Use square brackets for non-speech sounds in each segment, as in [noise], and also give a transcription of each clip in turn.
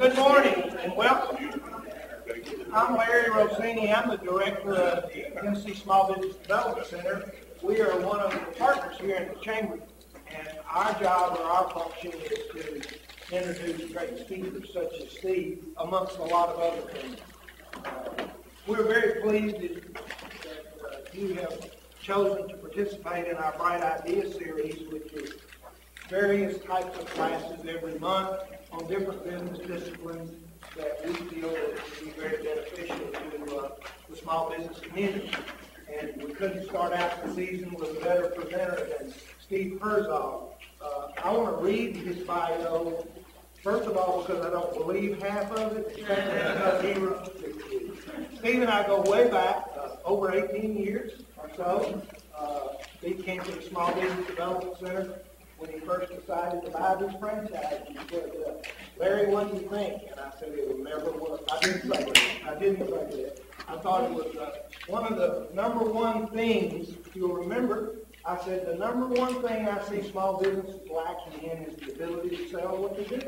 Good morning and welcome. I'm Larry Rossini. I'm the director of the Tennessee Small Business Development Center. We are one of the partners here in the chamber, and our job or our function is to introduce great speakers such as Steve, amongst a lot of other things. Uh, we're very pleased that, uh, you have chosen to participate in our Bright Idea series, which is various types of classes every month on different business disciplines that we feel that would be very beneficial to uh, the small business community. And we couldn't start out the season with a better presenter than Steve Herzog. Uh, I want to read his bio, first of all, because I don't believe half of it, [laughs] Steve and I go way back, uh, over 18 years or so. Uh, Steve came to the Small Business Development Center when he first decided to buy this franchise. He said, uh, Larry, what do you think? And I said, it will never work. I didn't say that. I didn't say that. I thought it was uh, one of the number one things, if you'll remember, I said the number one thing I see small businesses lacking in is the ability to sell what they do.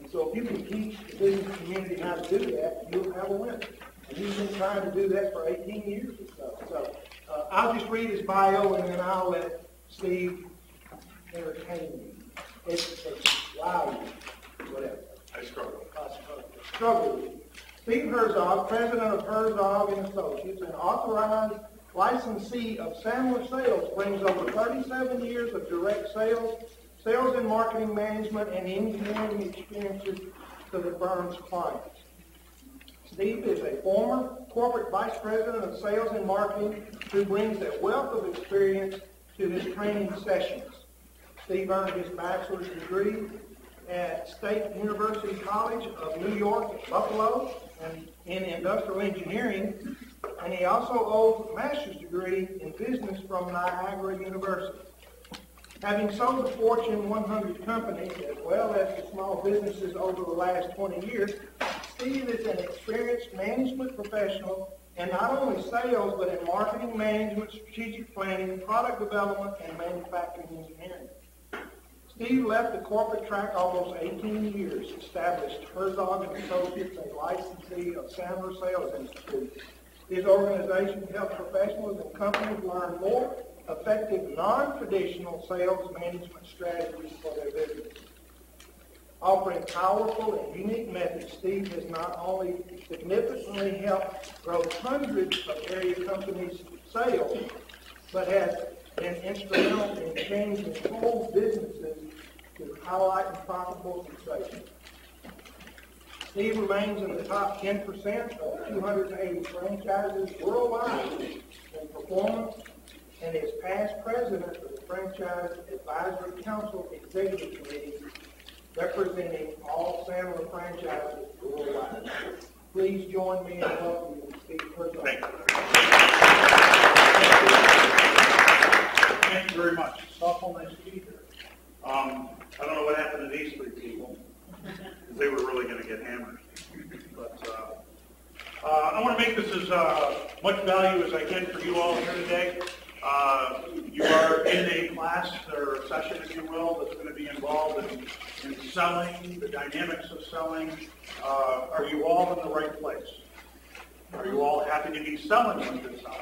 And so if you can teach the business community how to do that, you'll have a winner. And he's been trying to do that for 18 years or so. So uh, I'll just read his bio and then I'll let Steve entertain you. Education, wow, whatever. I struggle. I struggle. Struggle with. Steve Herzog, president of Herzog and Associates, an authorized licensee of Sandler Sales, brings over 37 years of direct sales, sales and marketing management, and engineering experiences to the firm's clients. Steve is a former corporate vice president of sales and marketing who brings a wealth of experience to his training sessions. Steve earned his bachelor's degree at State University College of New York at Buffalo and in industrial engineering, and he also holds a master's degree in business from Niagara University. Having sold to Fortune 100 companies as well as small businesses over the last 20 years, Steve is an experienced management professional in not only sales, but in marketing management, strategic planning, product development, and manufacturing engineering. Steve left the corporate track almost 18 years, established Herzog and Associates, a licensee of Sandler Sales Institute. His organization helps professionals and companies learn more effective non-traditional sales management strategies for their business. Offering powerful and unique methods, Steve has not only significantly helped grow hundreds of area companies' sales, but has been instrumental in changing whole businesses to highlight and profitable success. Steve remains in the top 10% of 280 franchises worldwide in performance and is past president of the Franchise Advisory Council Executive Committee representing all Sandler franchises worldwide. Please join me in welcoming Steve Herzog. Thank you. Thank you very much. It's. Um, I don't know what happened to these three people, they were really going to get hammered. But uh, uh, I want to make this as uh, much value as I can for you all here today. Uh, you are in a class or session, if you will, that's going to be involved in, in selling, the dynamics of selling. Uh, are you all in the right place? Are you all happy to be selling with this house?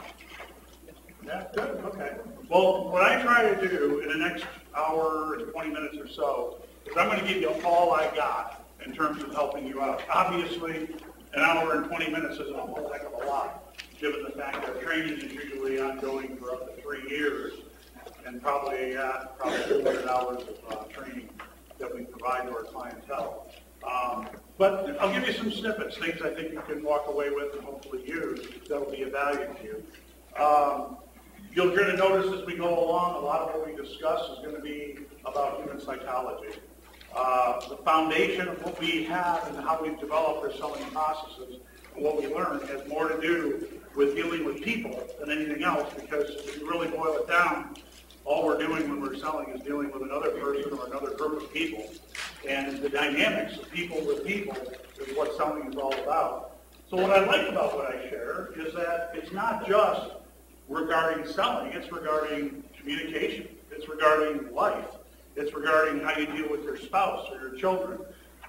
Yeah, good, okay. Well, what I try to do in the next hour and 20 minutes or so is I'm going to give you all I got in terms of helping you out. Obviously, an hour and 20 minutes is a whole heck of a lot, given the fact that training is usually ongoing for up to three years and probably, uh, probably 200 hours of uh, training that we provide to our clientele. Um, but I'll give you some snippets, things I think you can walk away with and hopefully use that will be of value to you. Um, You're going to notice as we go along, a lot of what we discuss is going to be about human psychology. Uh, the foundation of what we have and how we've developed our selling processes and what we learn has more to do with dealing with people than anything else because if you really boil it down, all we're doing when we're selling is dealing with another person or another group of people. And the dynamics of people with people is what selling is all about. So what I like about what I share is that it's not just regarding selling. It's regarding communication. It's regarding life. It's regarding how you deal with your spouse or your children.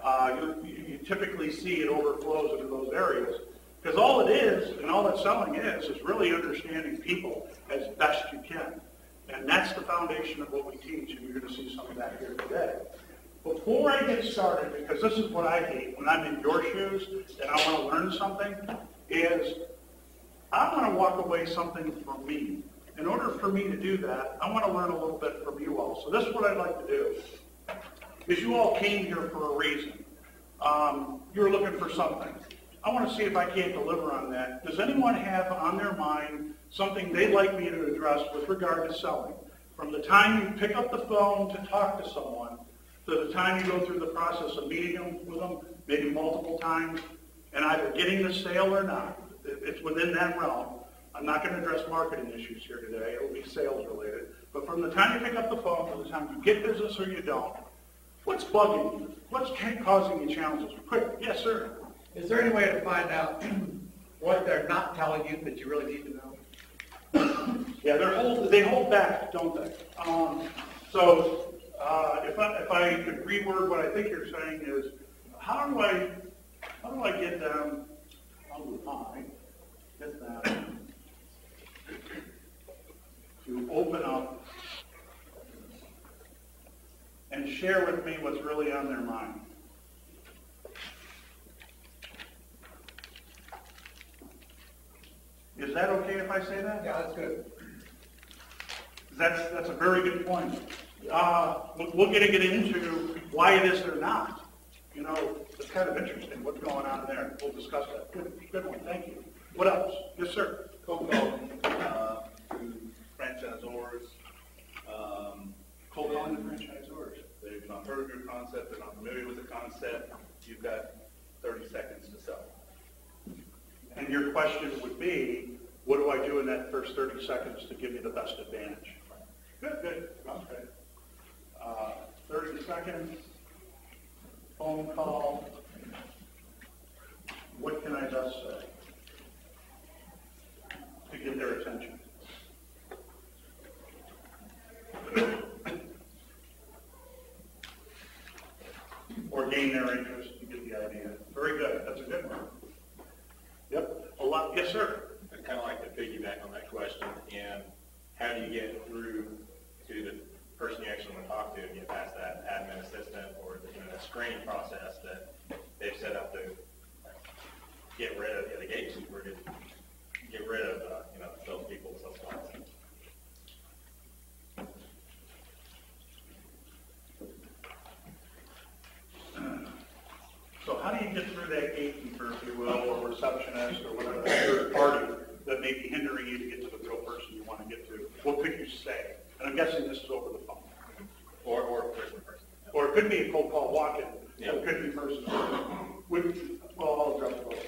Uh, you, you, typically see it overflows into those areas. Because all it is, and all that selling is, is really understanding people as best you can. And that's the foundation of what we teach, and you're going to see some of that here today. Before I get started, because this is what I hate when I'm in your shoes and I want to learn something, is I want to walk away something from me. In order for me to do that, I want to learn a little bit from you all. So this is what I'd like to do. Is you all came here for a reason. Um, you're looking for something. I want to see if I can't deliver on that. Does anyone have on their mind something they'd like me to address with regard to selling? From the time you pick up the phone to talk to someone, to the time you go through the process of meeting them with them, maybe multiple times, and either getting the sale or not. It- It's within that realm. I'm not going to address marketing issues here today. It will be sales related. But from the time you pick up the phone to the time you get business or you don't, what's bugging you? What's causing you challenges? Quick, yes, sir. Is there any way to find out [clears throat] what they're not telling you that you really need to know? [coughs] Yeah, they're hold, they hold back, don't they? Um, so, uh, if I, if I could reword what I think you're saying is, how do I, how do I get them, do I get them to open up and share with me what's really on their mind? Is that okay if I say that? Yeah, that's good. That's, that's a very good point. Uh, we're- we're gonna get into why it is they're not. You know, it's kind of interesting what's going on there. We'll discuss that. Good, good one, thank you. What else? Yes, sir. cold calling uh, to franchisors. Um, Cold calling franchisors. They've not heard of your concept, they're not familiar with the concept. You've got 30 seconds to sell. And your question would be, what do I do in that first 30 seconds to give me the best advantage? Good, good, okay. Uh, 30 seconds, phone call. What can I best say to get their attention? Or gain their interest, you get the idea. Very good, that's a good one. Yep, a lot, yes, sir. I'd kind of like to piggyback on that question, and how do you get through to the person you actually want to talk to and get past that admin assistant or the, you know, that screening process that they've set up to get rid of, yeah, the gatekeeper, to get rid of, uh, you know, those people, those clients. So how do you get through that gatekeeper, if you will, or receptionist, or whatever, third party that may be hindering you to get to the real person you want to get to? What could you say? And I'm guessing this is over the phone. Or, or person to person. Or it could be a cold call walk-in, Yeah. it could be person. to person. Would, well, I'll address both.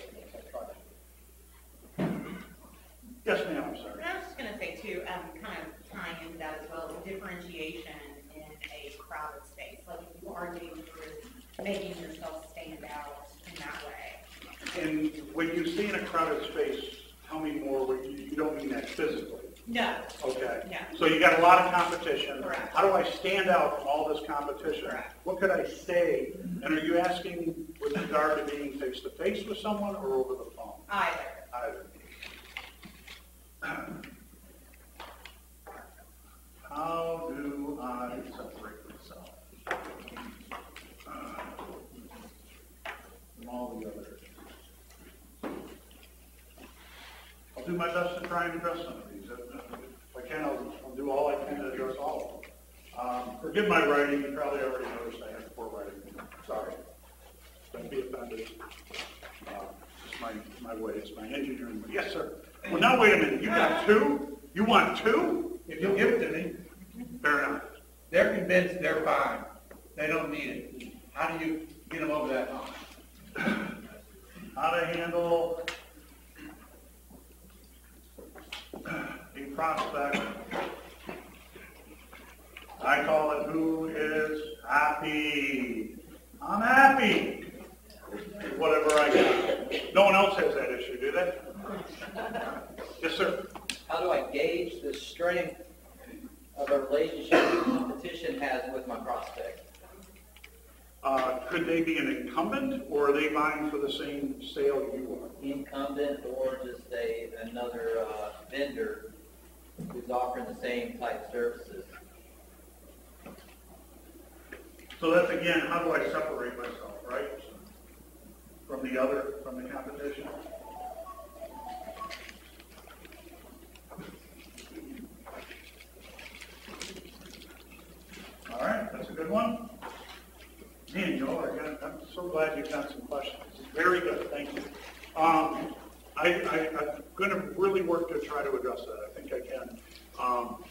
Yes, ma'am, I'm sorry. I was just gonna say too, um, kind of tying into that as well, the differentiation in a crowded space. Like if you are getting through, making yourself stand out in that way. And when you see in a crowded space, tell me more, what you, you don't mean that physically. No, Okay. Yeah. So you got a lot of competition. Correct. How do I stand out from all this competition? Correct. What could I say? And are you asking with regard to being face to face with someone or over the phone? either. Either. How do I separate myself uh, from all the others? I'll do my best to try and address some of these. If I can, I'll, I'll do all I can to address all of them. Um, forgive my writing, you probably already noticed I have poor writing. Sorry. Don't be offended. Uh, It's my, my way, it's my engineering. way. Yes, sir. Well, now, wait a minute, you got two? You want two? If you'll give it to me, Fair enough. they're convinced they're fine. They don't need it. How do you get them over that hump? How to handle prospect. I call it who is happy. I'm happy. Whatever I got. No one else has that issue, do they? Yes, sir. How do I gauge the strength of a relationship the competition has with my prospect? Uh, could they be an incumbent, or are they vying for the same sale you are? Incumbent or just a, another, uh, vendor who's offering the same type services. So that's again, how do I separate myself, right? From the other, from the competition? All right, that's a good one. Man, Joel, I I'm so glad you've got some questions. Very good, thank you. Um, I, I, I'm gonna really work to try to address that. I think I can. Um,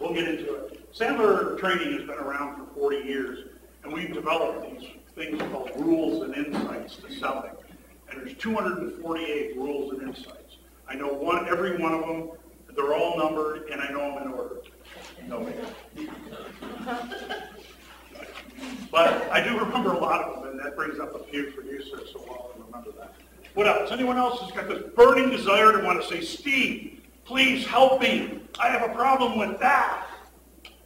We'll get into it. Sandler training has been around for 40 years, and we've developed these things called rules and insights to selling. And there's 248 rules and insights. I know one, every one of them, they're all numbered, and I know them in order. No, But I do remember a lot of them, and that brings up a few for you, sir, so I'll remember that. What else? Anyone else has got this burning desire to want to say, Steve, please help me. I have a problem with that.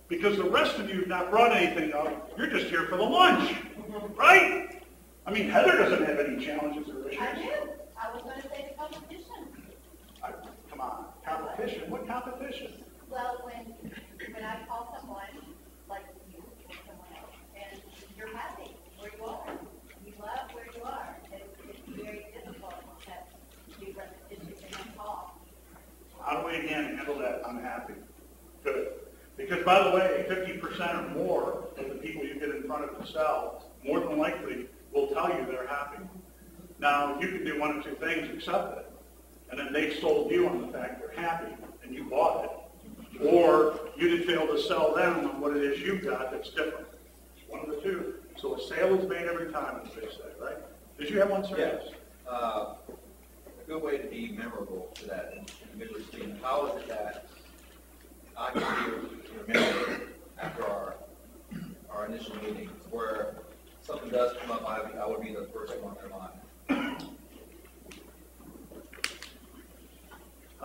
Because the rest of you have not brought anything up. You're just here for the lunch, right? I mean, Heather doesn't have any challenges or issues. I do. I was gonna say the competition. I- Come on, competition? What competition? Well, when, when I call someone, like you, or someone else, and you're happy where you are, you love where you are, it's, it's very difficult to do repetitions in a call. How do we again handle that unhappy? Good. Because by the way, fifty percent or more of the people you get in front of to sell, more than likely, will tell you they're happy. Now, you can do one of two things, accept it, and then they sold you on the fact they're happy, and you bought it. Or you didn't fail to sell them on what it is you've got that's different. It's one of the two. So a sale is made every time, as they say, right? Did you have one, sir? Yes. Uh, a good way to be memorable to that individual student, how is it that I can be remembered after our, our initial meeting, where something does come up, I, I would be the first one in line.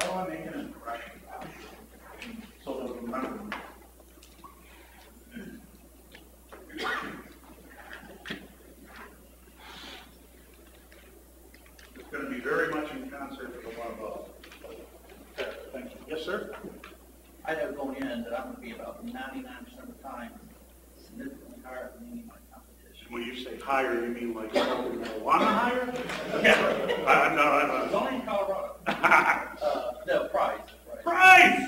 How do I make an impression so they'll remember me? It's going to be very much in concert with the one above. Okay, Thank you. Yes, sir? I know going in that I'm gonna be about ninety-nine percent of the time significantly higher than any of my competition. When you say higher, you mean like smoking marijuana higher? Yeah. I- No, I It's only in Colorado. know. Uh, no, price, price. Price!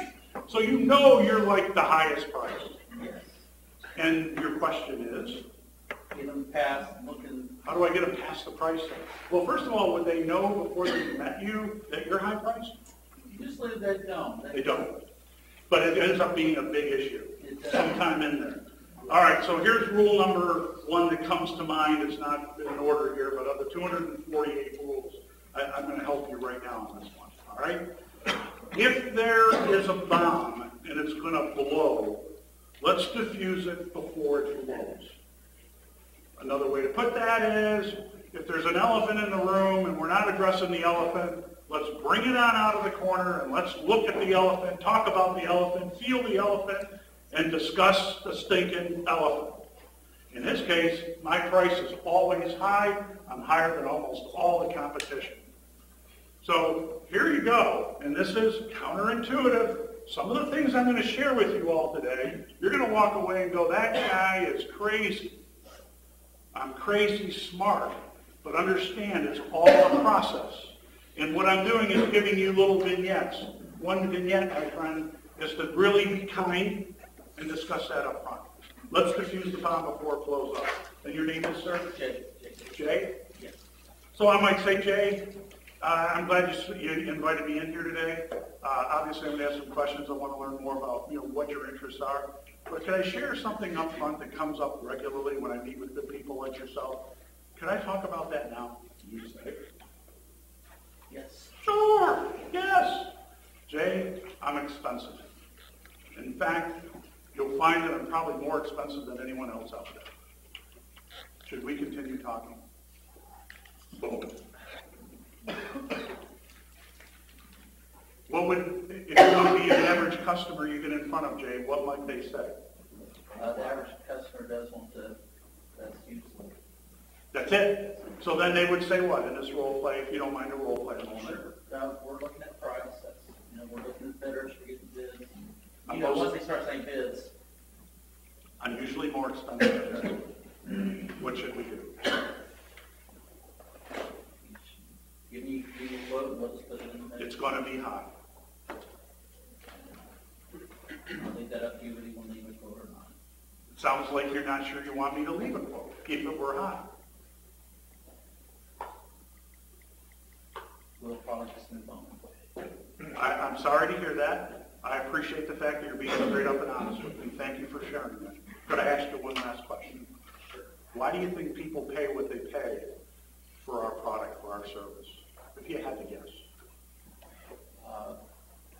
So you know you're like the highest price. Yes. And your question is? Get them past, looking, How do I get them past the price tag? Well, first of all, would they know before they met you that you're high priced? You just they that down. They don't. But it ends up being a big issue sometime in there. All right, so here's rule number one that comes to mind. It's not in order here, but of the 248 rules, I, I'm going to help you right now on this one. All right? If there is a bomb and it's going to blow, let's diffuse it before it blows. Another way to put that is, if there's an elephant in the room and we're not addressing the elephant, let's bring it on out of the corner and let's look at the elephant, talk about the elephant, feel the elephant, and discuss the stinking elephant. In this case, my price is always high. I'm higher than almost all the competition. So here you go, and this is counterintuitive. Some of the things I'm going to share with you all today, you're going to walk away and go, that guy is crazy. I'm crazy smart, but understand it's all a process. And what I'm doing is giving you little vignettes. One vignette, my friend, is to really be kind and discuss that up front. Let's diffuse the bomb before it blows up. And your name is, sir? Jay, Jay, yes. So I might say, Jay, uh, I'm glad you you invited me in here today. Uh, Obviously, I'm going to ask some questions. I want to learn more about, you know, what your interests are. But can I share something up front that comes up regularly when I meet with good people like yourself? Can I talk about that now? You say, Yes. Sure, yes. Jay, I'm expensive. In fact, you'll find that I'm probably more expensive than anyone else out there. Should we continue talking? Boom. What would, if you're going to be an average customer you get in front of, Jay, what might they say? Uh, the average customer does want to, that's use That's it. So then they would say what in this role play, if you don't mind a role play moment? Uh, we're looking at price, that's, you know, we're looking at bidders, we're getting bids. I'm You know, once they start saying bids, Unusually more expensive. What should we do? give me, give me a quote, let's put it in there. It's gonna be high. I'll leave that up to you, whether you want to leave it quote or not. It sounds like you're not sure you want me to leave it, quote, if it were high. We'll probably just move on. I, I'm sorry to hear that. I appreciate the fact that you're being straight up and honest with me. Thank you for sharing that. Could I ask you one last question? Why do you think people pay what they pay for our product, for our service? If you had to guess. Uh,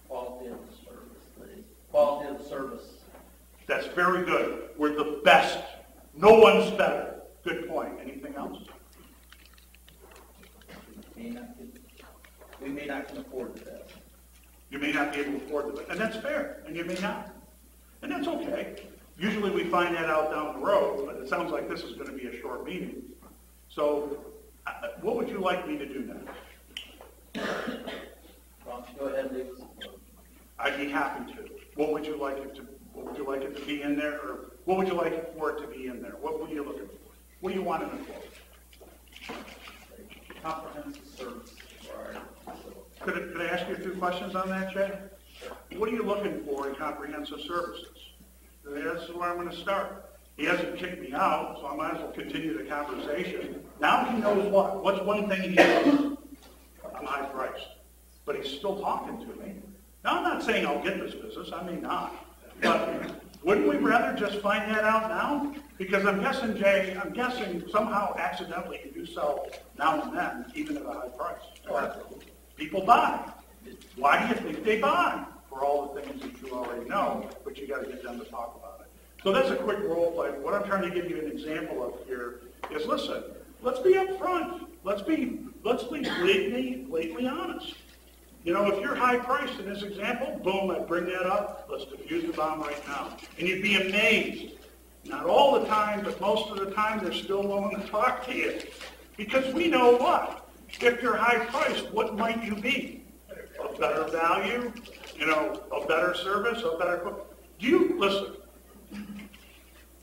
quality of the service, please. Quality of the service. That's very good. We're the best. No one's better. Good point. Anything else? May not can- We may not can afford the best. You may not be able to afford it, and that's fair, and you may not. And that's okay. Usually we find that out down the road, but it sounds like this is going to be a short meeting. So uh, what would you like me to do next? Why don't you go ahead and leave us a quote? I'd be happy to. What would you like it to, what would you like it to be in there, or what would you like for it to be in there? What were you looking for? What do you want in the quote? Comprehensive service for our facility. Could I, could I ask you a few questions on that, Jay? What are you looking for in comprehensive services? That's where I'm gonna start. He hasn't kicked me out, so I might as well continue the conversation. Now he knows what. What's one thing he knows? I'm high priced. But he's still talking to me. Now, I'm not saying I'll get this business, I may not. But wouldn't we rather just find that out now? Because I'm guessing, Jay, I'm guessing somehow accidentally you do sell now and then, even at a high price. People buy. Why do you think they buy? For all the things that you already know, but you gotta get them to talk about it. So that's a quick role play. What I'm trying to give you an example of here is, listen, let's be upfront. Let's be, let's be blatantly, blatantly honest. You know, if you're high priced in this example, boom, I bring that up, let's defuse the bomb right now. And you'd be amazed. Not all the time, but most of the time, they're still willing to talk to you. Because we know what? If you're high priced, what might you be? A better value, you know, a better service, a better, co- do you, listen,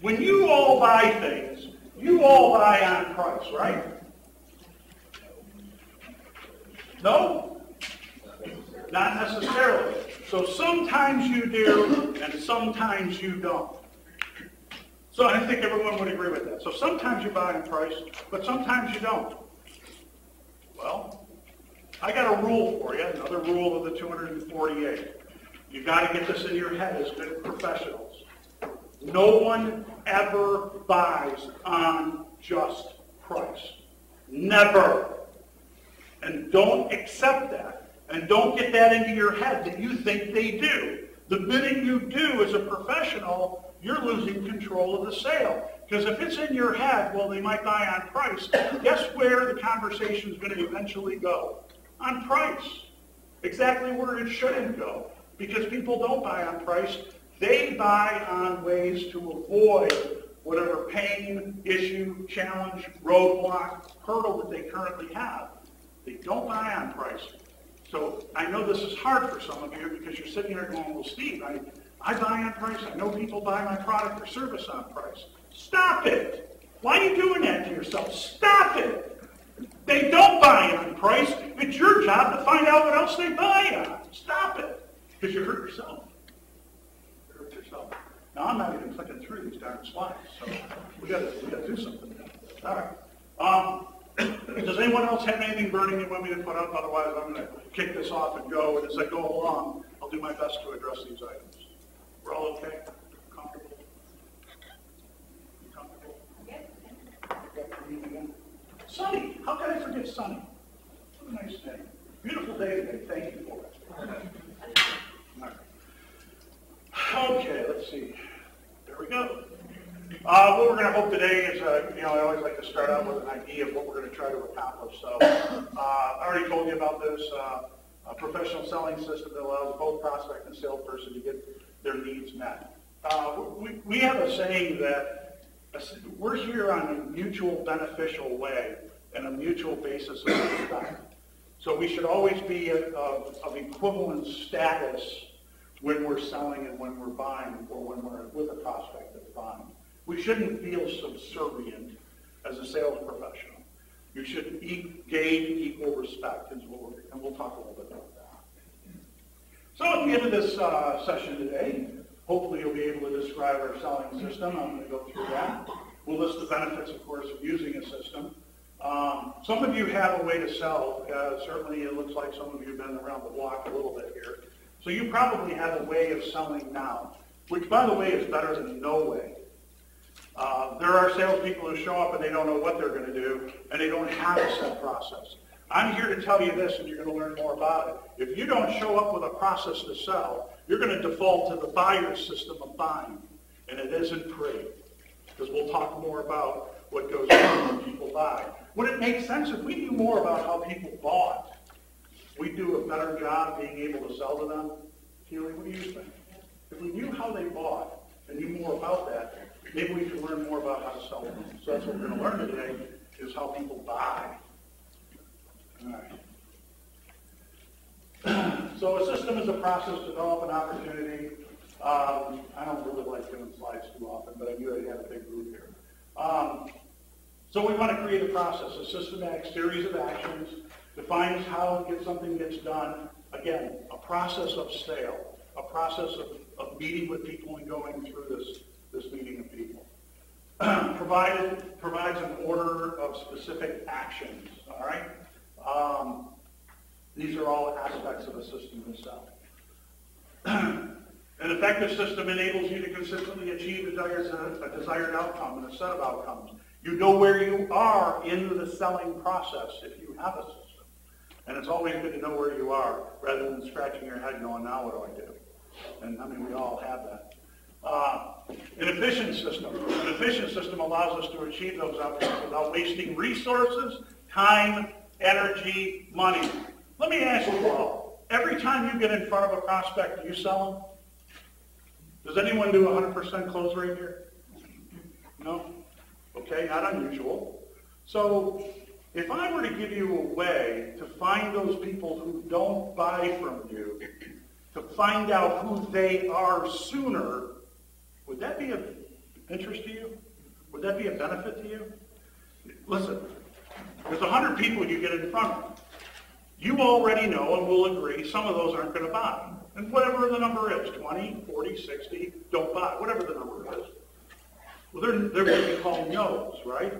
when you all buy things, you all buy on price, right? No? Not necessarily. So sometimes you do, and sometimes you don't. So I think everyone would agree with that. So sometimes you buy on price, but sometimes you don't. Well, I got a rule for you, another rule of the 248. You got to get this in your head as good professionals. No one ever buys on just price. Never. And don't accept that. And don't get that into your head that you think they do. The minute you do as a professional, you're losing control of the sale. Because if it's in your head, well, they might buy on price, guess where the conversation is going to eventually go? On price. Exactly where it shouldn't go. Because people don't buy on price. They buy on ways to avoid whatever pain, issue, challenge, roadblock, hurdle that they currently have. They don't buy on price. So I know this is hard for some of you because you're sitting here going, well, Steve, I, I buy on price. I know people buy my product or service on price. Stop it. Why are you doing that to yourself? Stop it. They don't buy on price. It's your job to find out what else they buy on. Stop it. Because you hurt yourself. You hurt yourself. Now, I'm not even clicking through these darn slides, so we gotta, we gotta do something. All right. Um, [coughs] does anyone else have anything burning they want me to put up? Otherwise, I'm gonna kick this off and go, and as I go along, I'll do my best to address these items. We're all okay? Comfortable? Comfortable? Sunny, how can I forget Sunny? What a nice day. Beautiful day today, thank you for it. Okay, let's see. There we go. Uh, what we're going to hope today is, uh, you know, I always like to start out with an idea of what we're going to try to accomplish. So, uh, I already told you about this uh, a professional selling system that allows both prospect and salesperson to get their needs met. Uh, we, we have a saying that we're here on a mutual beneficial way and a mutual basis of respect. So we should always be of, of equivalent status when we're selling and when we're buying or when we're with a prospect that's buying. We shouldn't feel subservient as a sales professional. You should e- gain equal respect, what we're, and we'll talk a little bit about that. So at the end of this uh, session today, hopefully you'll be able to describe our selling system. I'm going to go through that. We'll list the benefits, of course, of using a system. Um, some of you have a way to sell. Uh, certainly, it looks like some of you have been around the block a little bit here. So you probably have a way of selling now, which, by the way, is better than no way. Uh, there are salespeople who show up and they don't know what they're going to do, and they don't have a set process. I'm here to tell you this, and you're going to learn more about it. If you don't show up with a process to sell, you're going to default to the buyer's system of buying, and it isn't pretty. Because we'll talk more about what goes on when people buy. Would it make sense if we knew more about how people bought? We'd do a better job being able to sell to them? Keely, what do you think? If we knew how they bought and knew more about that, maybe we could learn more about how to sell them. So that's what we're going to learn today, is how people buy. All right. So a system is a process to develop an opportunity. Um, I don't really like doing slides too often, but I knew I had a big group here. Um, so we want to create a process, a systematic series of actions, defines how to get something gets done. Again, a process of sale, a process of, of meeting with people and going through this, this meeting of people. [clears throat] Provided, provides an order of specific actions, all right? Um, these are all aspects of a system to sell. An effective system enables you to consistently achieve a desired, outcome and a set of outcomes. You know where you are in the selling process if you have a system. And it's always good to know where you are rather than scratching your head going, now what do I do? And I mean, we all have that. Uh, an efficient system. An efficient system allows us to achieve those outcomes without wasting resources, time, energy, money. Let me ask you all, every time you get in front of a prospect, do you sell them? Does anyone do 100% close rate here? No? Okay, not unusual. So if I were to give you a way to find those people who don't buy from you, to find out who they are sooner, would that be of interest to you? Would that be a benefit to you? Listen, there's 100 people you get in front of. You already know and will agree some of those aren't going to buy. And whatever the number is, 20, 40, 60, don't buy, whatever the number is. Well, they're, they're what we call no's, right?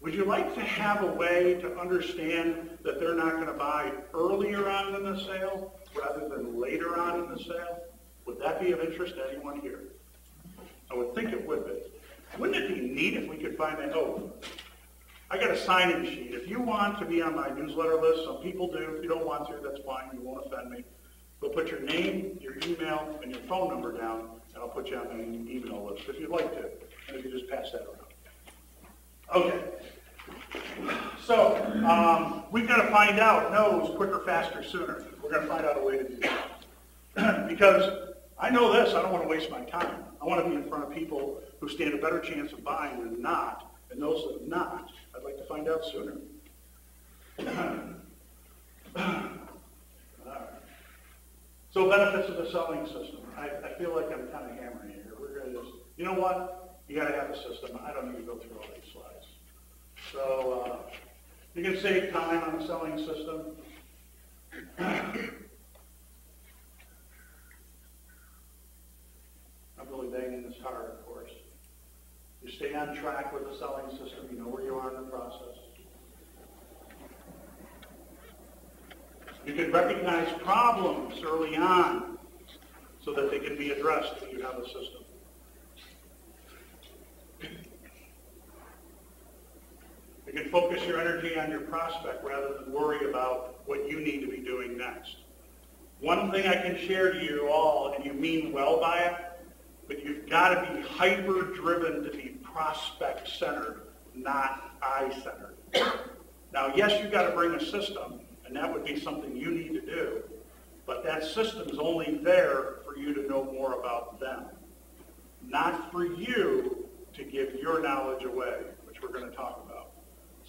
Would you like to have a way to understand that they're not going to buy earlier on in the sale rather than later on in the sale? Would that be of interest to anyone here? I would think it would be. Wouldn't it be neat if we could find that? Oh, I got a sign-in sheet. If you want to be on my newsletter list, some people do. If you don't want to, that's fine. You won't offend me. But put your name, your email, and your phone number down, and I'll put you on my email list if you'd like to. And if you just pass that around. Okay. So, um, we've got to find out no's quicker, faster, sooner. We're going to find out a way to do that. [clears throat] because I know this, I don't want to waste my time. I want to be in front of people who stand a better chance of buying than not, and those that not, I'd like to find out sooner. [clears throat] [clears throat] So benefits of the selling system. I, I feel like I'm kind of hammering it here. We're going to just, you know what? You got to have a system. I don't need to go through all these slides. So uh, you can save time on the selling system. [coughs] I'm really banging this hard, of course. You stay on track with the selling system. You know where you are in the process. You can recognize problems early on so that they can be addressed if you have a system. You can focus your energy on your prospect rather than worry about what you need to be doing next. One thing I can share to you all, and you mean well by it, but you've got to be hyper-driven to be prospect-centered, not I-centered. Now, yes, you've got to bring a system, and that would be something you need to do. But that system is only there for you to know more about them. Not for you to give your knowledge away, which we're going to talk about.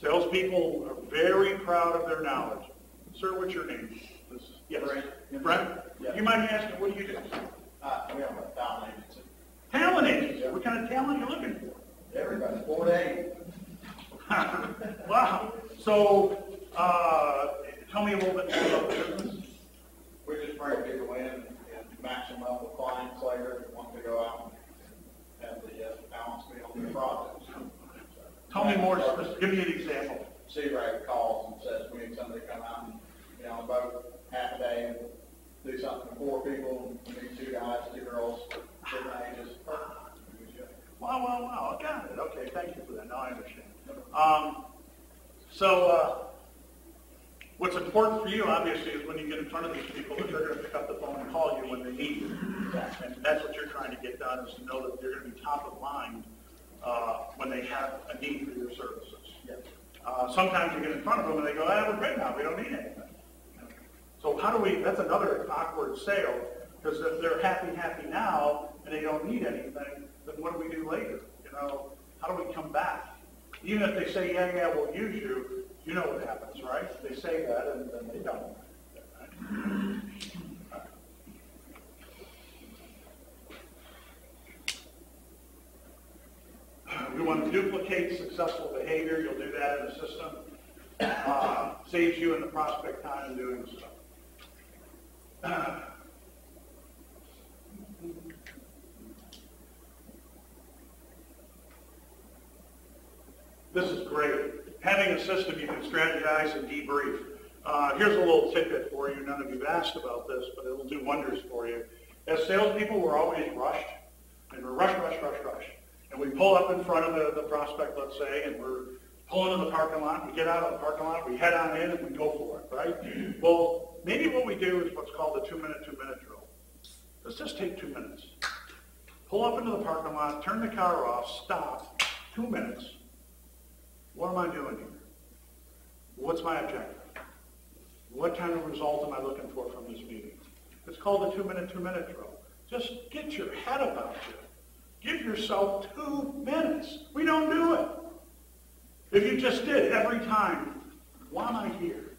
Salespeople are very proud of their knowledge. Sir, what's your name? Yes. Brent. Brent? Yeah. You mind me asking, what do you do? Uh, we have a talent agency. Talent agency. What kind of talent are you looking for? Everybody, four days. [laughs] Wow. So, uh, tell me a little bit more about the business. We're just bring people in and match them up with clients later that want to go out and have the uh, balance be on their projects. Tell me more, give me an example. C-Rate calls and says, we need somebody to come out and, you know, boat half a day and do something for four people. Need two guys, two girls, different ages. Wow, wow, wow, I got it, okay, thank you for that, now I understand. Um, so, uh, what's important for you, obviously, is when you get in front of these people, that they're gonna pick up the phone and call you when they need you. And that's what you're trying to get done, is to know that you're gonna be top of mind, uh, when they have a need for your services. Uh, sometimes you get in front of them and they go, ah, we're good now, we don't need anything. So how do we, that's another awkward sale, because if they're happy, happy now, and they don't need anything, then what do we do later? You know, how do we come back? Even if they say, yeah, yeah, we'll use you, you know what happens, right? They say that and then they don't. We want to duplicate successful behavior, you'll do that in the system. Uh, Saves you and the prospect time in doing so. This is great. Having a system you can strategize and debrief. Uh, here's a little tidbit for you. None of you've asked about this, but it'll do wonders for you. As salespeople, we're always rushed, and we're rush, rush, rush, rush. And we pull up in front of the, the prospect, let's say, and we're pulling in the parking lot. We get out of the parking lot, we head on in, and we go for it, right? Well, maybe what we do is what's called the two-minute, two-minute drill. Let's just take two minutes. Pull up into the parking lot, turn the car off, stop, two minutes. What am I doing here? What's my objective? What kind of result am I looking for from this meeting? It's called the two-minute, two-minute drill. Just get your head about you. Give yourself two minutes. We don't do it. If you just did every time, why am I here?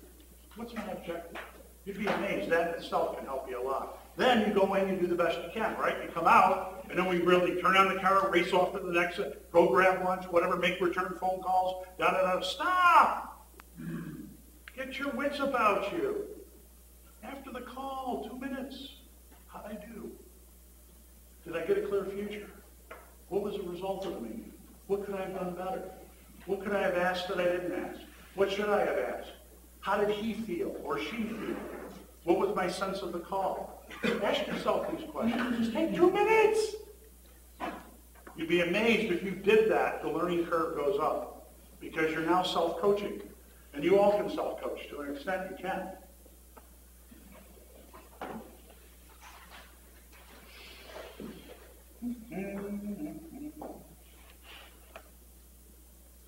What's my objective? You'd be amazed. That in itself can help you a lot. Then you go in, you do the best you can, right? You come out, and then we really turn on the car, race off to the next, go grab lunch, whatever, make return phone calls, da da da. Stop! Get your wits about you. After the call, two minutes. How'd I do? Did I get a clear future? What was the result of meeting? What could I have done better? What could I have asked that I didn't ask? What should I have asked? How did he feel or she feel? What was my sense of the call? Ask yourself these questions. Just take two minutes. Be amazed if you did that, the learning curve goes up because you're now self-coaching. And you all can self-coach to an extent you can.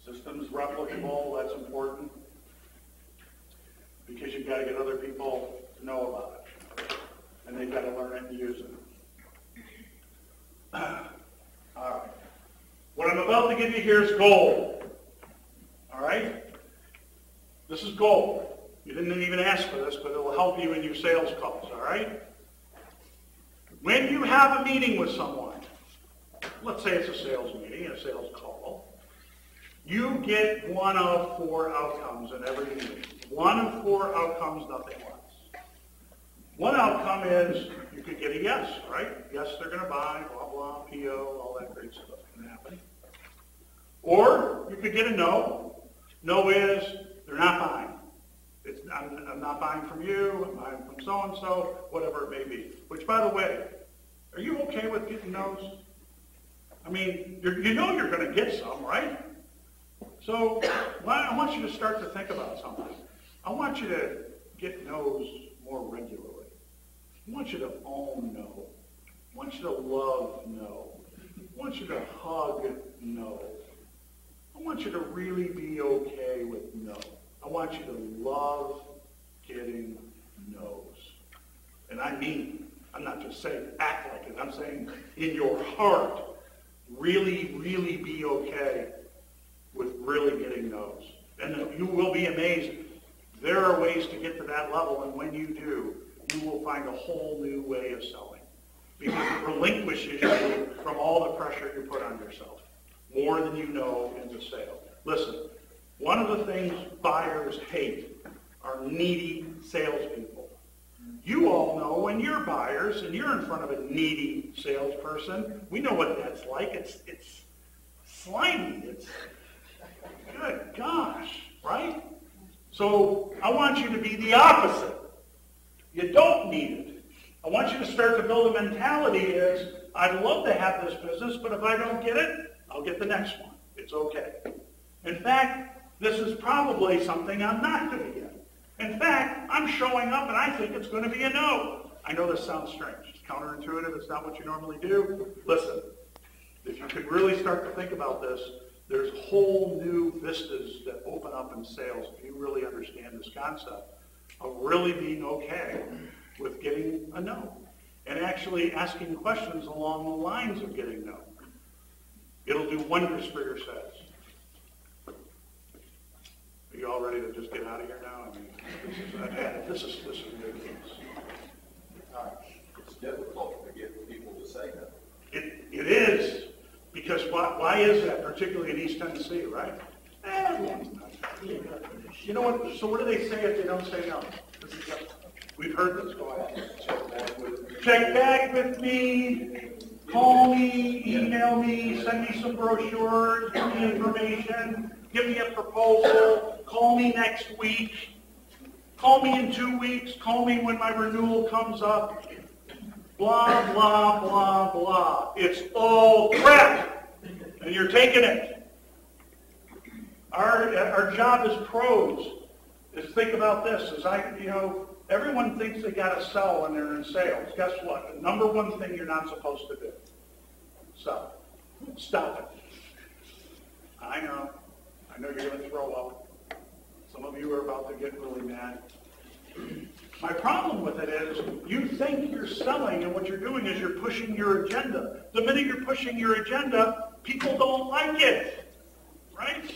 Systems replicable, that's important. Because you've got to get other people to know about it. And they've got to learn it and use it. [clears throat] All right. What I'm about to give you here is gold. All right? This is gold. You didn't even ask for this, but it will help you in your sales calls, all right? When you have a meeting with someone, let's say it's a sales meeting, a sales call, you get one of four outcomes in every meeting. One of four outcomes, nothing less. One outcome is you could get a yes, right? Yes, they're going to buy, blah, blah, PO, all that great stuff. Or you could get a no. No is they're not buying. It's, I'm, I'm not buying from you, I'm buying from so-and-so, whatever it may be. Which, by the way, are you okay with getting no's? I mean, you know you're going to get some, right? So why, I want you to start to think about something. I want you to get no's more regularly. I want you to own no. I want you to love no. I want you to hug no. I want you to really be okay with no. I want you to love getting no's. And I mean, I'm not just saying act like it. I'm saying in your heart, really, really be okay with really getting no's. And you will be amazed. There are ways to get to that level, and when you do, you will find a whole new way of selling. Because it relinquishes you from all the pressure you put on yourself, more than you know in the sale. Listen, one of the things buyers hate are needy salespeople. You all know when you're buyers and you're in front of a needy salesperson, we know what that's like. It's it's slimy. It's good gosh, right? So I want you to be the opposite. You don't need it. I want you to start to build a mentality is, I'd love to have this business, but if I don't get it, I'll get the next one. It's okay. In fact, this is probably something I'm not going to get. In fact, I'm showing up and I think it's going to be a no. I know this sounds strange. It's counterintuitive. It's not what you normally do. Listen, if you could really start to think about this, there's whole new vistas that open up in sales if you really understand this concept of really being okay with getting a no and actually asking questions along the lines of getting no. It'll do wonders for your sales. Are you all ready to just get out of here now? I mean, this is, uh, this is, this is ridiculous. It's difficult to get people to say no. It, it is, because why, why is that, particularly in East Tennessee, right? Eh, You know what, so what do they say if they don't say no? This is what- We've heard this, go ahead. Check back with me, call me, email me, send me some brochures, give me information, give me a proposal, call me next week, call me in two weeks, call me when my renewal comes up, blah, blah, blah, blah. It's all crap, and you're taking it. Our, our job as pros is think about this, as I, you know, everyone thinks they gotta sell when they're in sales. Guess what? The number one thing you're not supposed to do, sell. Stop it. I know, I know you're gonna throw up. Some of you are about to get really mad. My problem with it is you think you're selling and what you're doing is you're pushing your agenda. The minute you're pushing your agenda, people don't like it, right?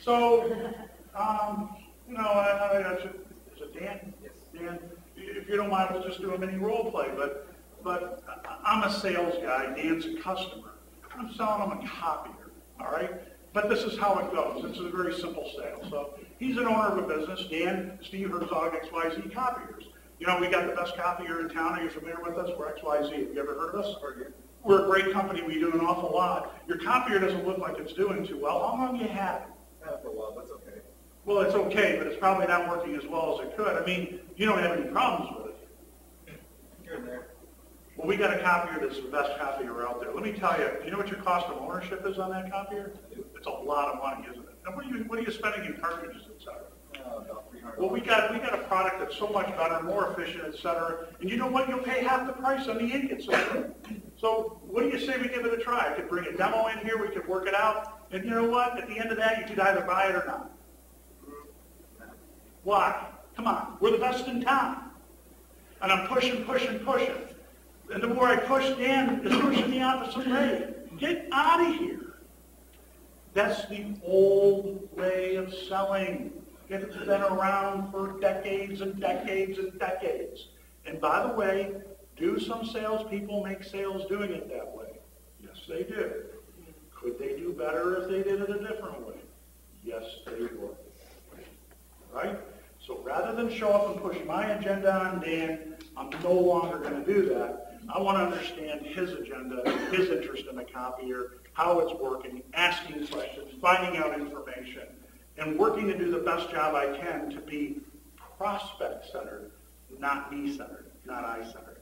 So, um, you know, I, I, it is it Dan? Dan, if you don't mind, we'll just do a mini role play, but, but I'm a sales guy, Dan's a customer. I'm selling him a copier, all right? But this is how it goes. It's a very simple sale. So he's an owner of a business, Dan, Steve Herzog, XYZ Copiers. You know, we got the best copier in town. Are you familiar with us? We're XYZ. Have you ever heard of us? Or you we're a great company. We do an awful lot. Your copier doesn't look like it's doing too well. How long you had it? Had it for a while, it's okay. Well, it's okay, but it's probably not working as well as it could. I mean, you don't have any problems with it. And there. Well, we got a copier that's the best copier out there. Let me tell you, do you know what your cost of ownership is on that copier? It's a lot of money, isn't it? And what are you, what are you spending in cartridges, et cetera? Uh, about three hundred. Well, we got, we got a product that's so much better, more efficient, et cetera, and you know what? You'll pay half the price on the ink itself. So what do you say we give it a try? I could bring a demo in here, we could work it out, and you know what? At the end of that, you could either buy it or not. Why? Come on, we're the best in town. And I'm pushing, pushing, pushing. And the more I push, Dan is pushing the opposite way. Get out of here. That's the old way of selling. It's been around for decades and decades and decades. And by the way, do some salespeople make sales doing it that way? Yes, they do. Could they do better if they did it a different way? Yes, they would. Right? So rather than show up and push my agenda on Dan, I'm no longer going to do that. I want to understand his agenda, his interest in the copier, how it's working, asking questions, finding out information, and working to do the best job I can to be prospect-centered, not me-centered, not I-centered.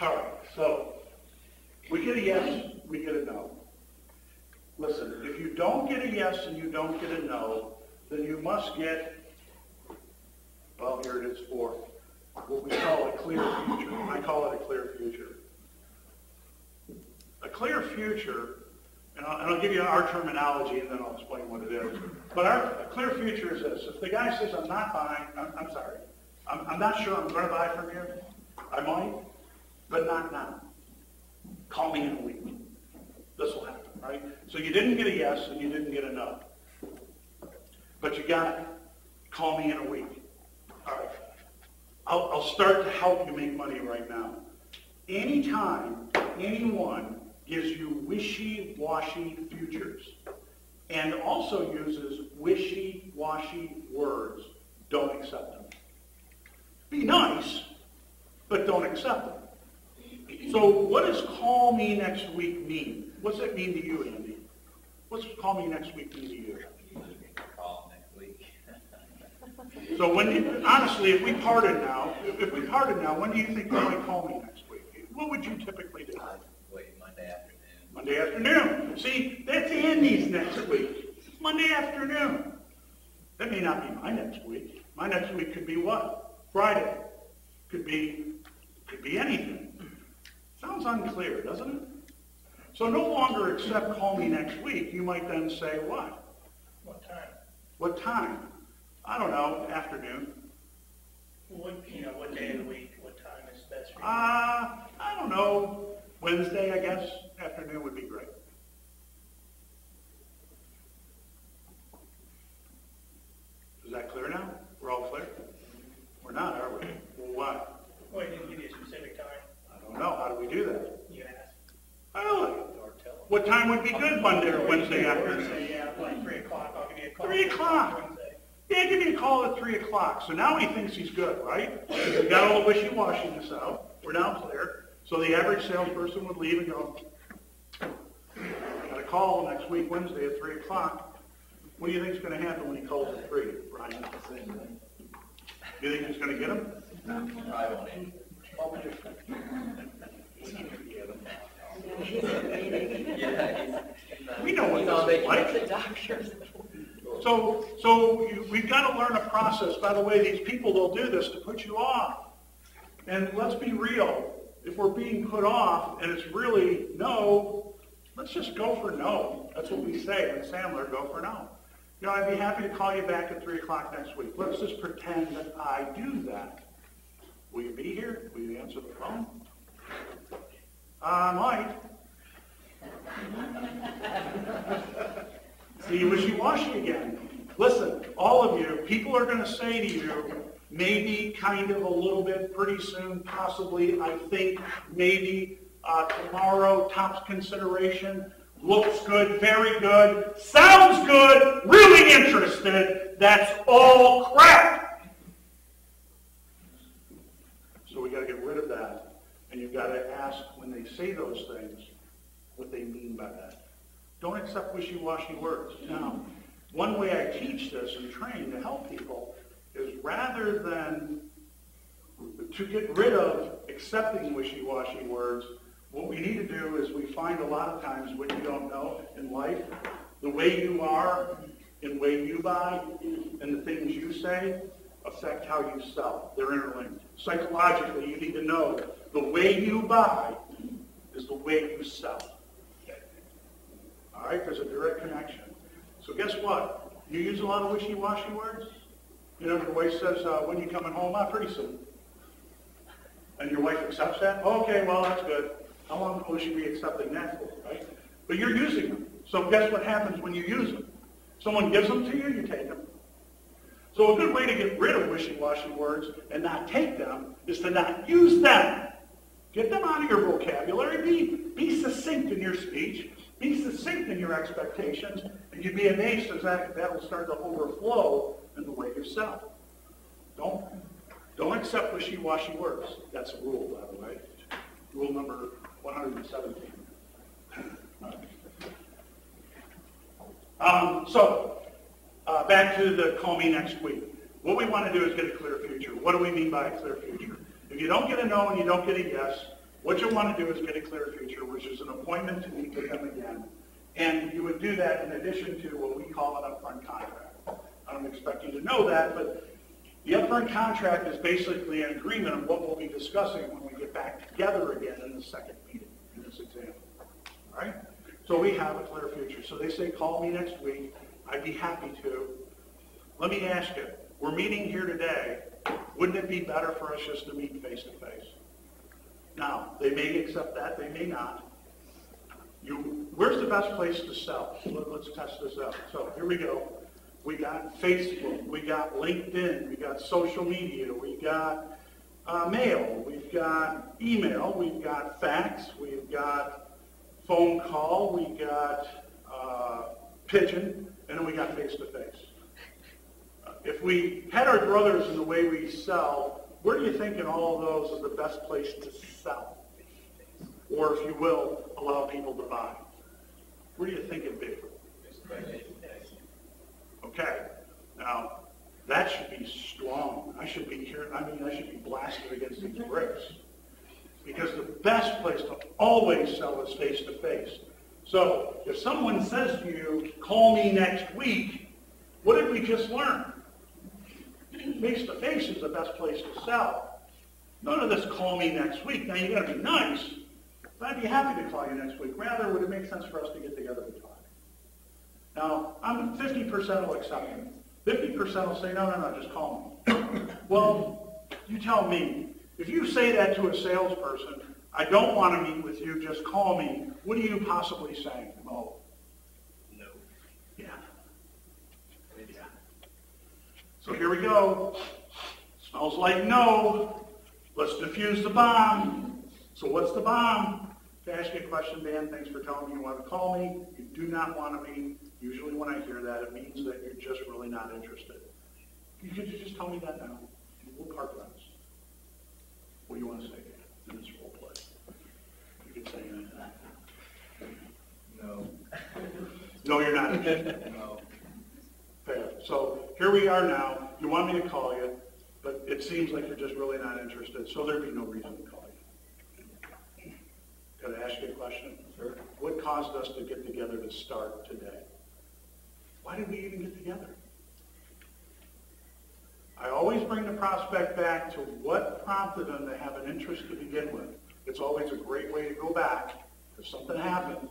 All right, so we get a yes, we get a no. Listen, if you don't get a yes and you don't get a no, then you must get, well, here it is for what we call a clear future. I call it a clear future. A clear future, and I'll, and I'll give you our terminology and then I'll explain what it is. But our, a clear future is this. If the guy says, I'm not buying, I'm, I'm sorry, I'm, I'm not sure I'm going to buy from you, I might, but not now. call me in a week. This will happen, right? So you didn't get a yes and you didn't get a no. But you got, call me in a week. All right. I'll, I'll start to help you make money right now. Anytime anyone gives you wishy-washy futures and also uses wishy-washy words, don't accept them. Be nice, but don't accept them. So what does call me next week mean? What's it mean to you, Andy? What's call me next week mean to you? Call next week. So when you, honestly, if we parted now, if we parted now, when do you think you might call me next week? What would you typically do? Wait, Monday afternoon. Monday afternoon. See, that's Andy's next week. Monday afternoon. That may not be my next week. My next week could be what? Friday. Could be, could be anything. Sounds unclear, doesn't it? So no longer accept call me next week. You might then say what? What time? What time? I don't know, afternoon. What, you know, what day of the week, what time is best for you? Uh, I don't know, Wednesday, I guess, afternoon would be great. Is that clear now? We're all clear? We're not, are we? Well, why? Well, he didn't give you a specific time. I don't know, how do we do that? You asked. Really? Or tell him. What time would be good Monday or Wednesday afternoon? say, yeah, like three o'clock, I'll give you a call. Three o'clock. Yeah, give me a call at three o'clock. So now he thinks he's good, right? We got all the wishy-washiness out. We're now clear. So the average salesperson would leave and go, got a call next week, Wednesday at three o'clock. What do you think is gonna happen when he calls at three, Brian? You think he's gonna get him? Probably won't end. Yeah, he's. We know what this is like. So, so you- we've got to learn a process. By the way, these people, they'll do this to put you off. And let's be real. If we're being put off and it's really no, let's just go for no. That's what we say in Sandler, go for no. You know, I'd be happy to call you back at 3 o'clock next week. Let's just pretend that I do that. Will you be here? Will you answer the phone? I might. [laughs] See, wishy-washy again. Listen, all of you, people are going to say to you, maybe, kind of, a little bit, pretty soon, possibly, I think, maybe, uh, tomorrow, tops consideration, looks good, very good, sounds good, really interested, that's all crap. So we got to get rid of that, and you've got to ask when they say those things, what they mean by that. Don't accept wishy-washy words. Now, one way I teach this and train to help people is rather than to get rid of accepting wishy-washy words, what we need to do is we find a lot of times what you don't know in life, the way you are and way you buy and the things you say affect how you sell. They're interlinked. Psychologically, you need to know the way you buy is the way you sell. All right, there's a direct connection. So guess what? You use a lot of wishy-washy words. You know, your wife says, uh, when you coming home? Ah, pretty soon. And your wife accepts that? Okay, well, that's good. How long will she be accepting that for, right? But you're using them. So guess what happens when you use them? Someone gives them to you, you take them. So a good way to get rid of wishy-washy words and not take them is to not use them. Get them out of your vocabulary. Be, be succinct in your speech. Be succinct in your expectations, and you'd be amazed as that, that will start to overflow in the way you sell. Don't, don't accept wishy-washy words. That's a rule, by the way. Rule number 117. [laughs] Um, so, uh, back to the call me next week. What we want to do is get a clear future. What do we mean by a clear future? If you don't get a no and you don't get a yes, what you want to do is get a clear future, which is an appointment to meet with them again. And you would do that in addition to what we call an upfront contract. I don't expect you to know that, but the upfront contract is basically an agreement on what we'll be discussing when we get back together again in the second meeting, in this example. All right? So we have a clear future. So they say, call me next week. I'd be happy to. Let me ask you, we're meeting here today. Wouldn't it be better for us just to meet face to face? Now, they may accept that, they may not. You, where's the best place to sell? Let- Let's test this out. So here we go. We got Facebook, we got LinkedIn, we got social media, we got uh, mail, we've got email, we've got fax, we've got phone call, we got uh, pigeon, and then we got face-to-face. If we had our brothers in the way we sell, where do you think in all of those is the best place to sell? Or if you will, allow people to buy? Where do you think it'd be? Okay, now, that should be strong. I should be here, I mean, I should be blasted against these bricks. Because the best place to always sell is face-to-face. So, if someone says to you, call me next week, what did we just learn? Face-to-face is the best place to sell. None of this call me next week. Now, you gotta be nice, but I'd be happy to call you next week. Rather, would it make sense for us to get together and talk? Now, I'm fifty percent will accept it. Fifty percent will say, no, no, no, just call me. [coughs] Well, you tell me, if you say that to a salesperson, I don't want to meet with you, just call me, what are you possibly saying? Oh, No. yeah. Yeah. So here we go. Smells like no. Let's defuse the bomb. So what's the bomb? To ask you a question, Dan, thanks for telling me you want to call me. You do not want to meet. Usually when I hear that, it means that you're just really not interested. You could just tell me that now? We'll park on this. What do you want to say in this role play? You can say anything. No, No, you're not interested. [laughs] no. Fair. So here we are now. You want me to call you, but it seems like you're just really not interested, so there'd be no reason to call you. Could I ask you a question? Sure. What caused us to get together to start today? Why did we even get together? I always bring the prospect back to what prompted them to have an interest to begin with. It's always a great way to go back. If something happened,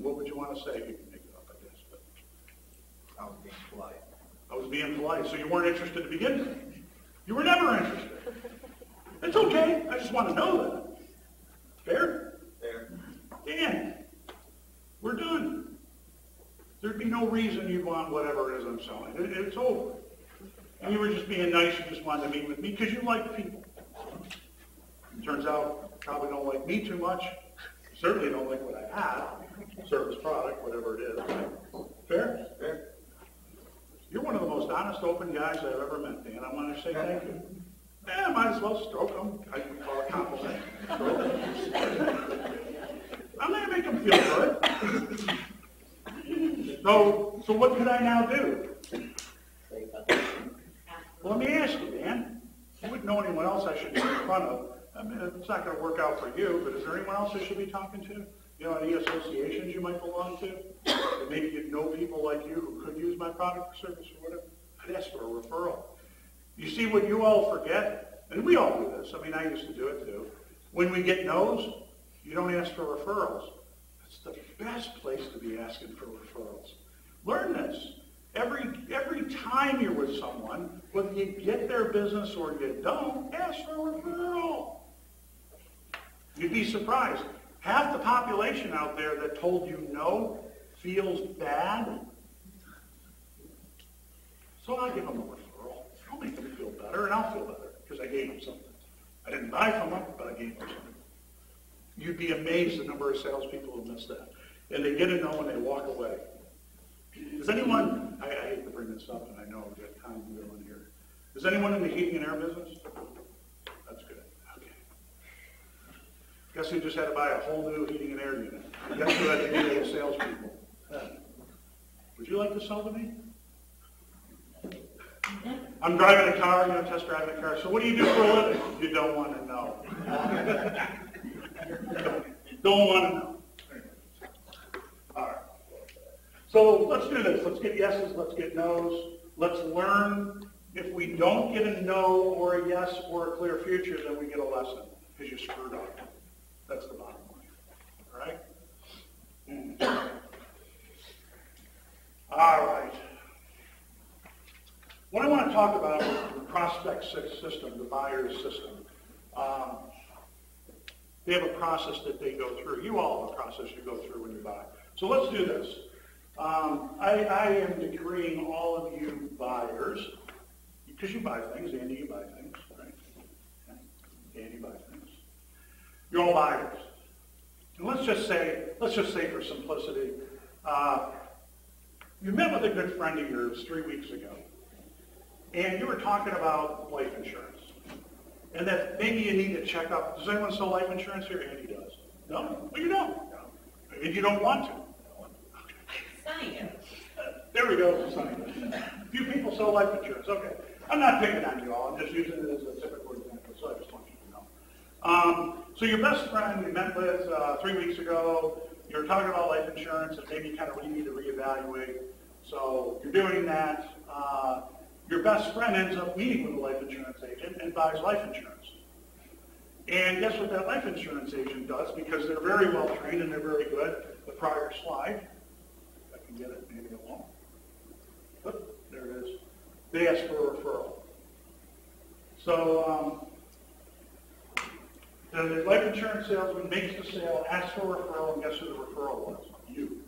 what would you want to say? You can make it up, I guess, but I was being polite. I was being polite, so you weren't interested to begin with. You were never interested. It's okay, I just want to know that. Fair? There. Dan, we're done. There'd be no reason you'd want whatever it is I'm selling. It, it's over. And you were just being nice, you just wanted to meet with me because you like people. It turns out, you probably don't like me too much. Certainly don't like what I have, service product, whatever it is. Fair? There. You're one of the most honest, open guys I've ever met, Dan. I want to say thank you. Yeah, might as well stroke them. I can call it a compliment. I'm going to make them feel good. So, so what can I now do? Well, let me ask you, Dan. You wouldn't know anyone else I should be in front of. I mean, it's not going to work out for you, but is there anyone else I should be talking to? You know, any associations you might belong to? That maybe you know people like you who could use my product or service or whatever? I'd ask for a referral. You see what you all forget, and we all do this. I mean, I used to do it too. When we get no's, you don't ask for referrals. That's the best place to be asking for referrals. Learn this. Every, every time you're with someone, whether you get their business or you don't, ask for a referral. You'd be surprised. Half the population out there that told you no feels bad. So I give them a referral. I'll make them feel better, and I'll feel better because I gave them something. I didn't buy from them, but I gave them something. You'd be amazed the number of salespeople who miss that. And they get a no and they walk away. Does anyone, I, I hate to bring this up, and I know we've got time going here. Is anyone in the heating and air business? That's good. Okay. Guess who just had to buy a whole new heating and air unit? Guess who had to get eight salespeople? Would you like to sell to me? I'm driving a car, you know, test driving a car. So what do you do for a living? You don't want to know. [laughs] Don't want to know. All right. So let's do this. Let's get yeses, let's get nos. Let's learn. If we don't get a no or a yes or a clear future, then we get a lesson because you screwed up. That's the bottom line. All right? All right. What I want to talk about is the prospect system, the buyer's system. Um, they have a process that they go through. You all have a process you go through when you buy. So let's do this. Um, I, I am decreeing all of you buyers, because you buy things, Andy, you buy things, right? Andy buys things. You're all buyers. And let's just say, let's just say for simplicity, uh, you met with a good friend of yours three weeks ago, and you were talking about life insurance. And that maybe you need to check up. Does anyone sell life insurance here? Andy does. No? Well, you don't. And you don't want to. There we go, Sonny. Few people sell life insurance, okay. I'm not picking on you all, I'm just using it as a typical example, so I just want you to know. Um, so your best friend you met with, uh, three weeks ago, you were talking about life insurance and maybe kind of what you need to reevaluate. So you're doing that, uh, your best friend ends up meeting with a life insurance agent and buys life insurance. And guess what that life insurance agent does? Because they're very well trained and they're very good. The prior slide, if I can get it, maybe it won't. Oop, there it is. They ask for a referral. So, um, the life insurance salesman makes the sale, asks for a referral, and guess who the referral was? You.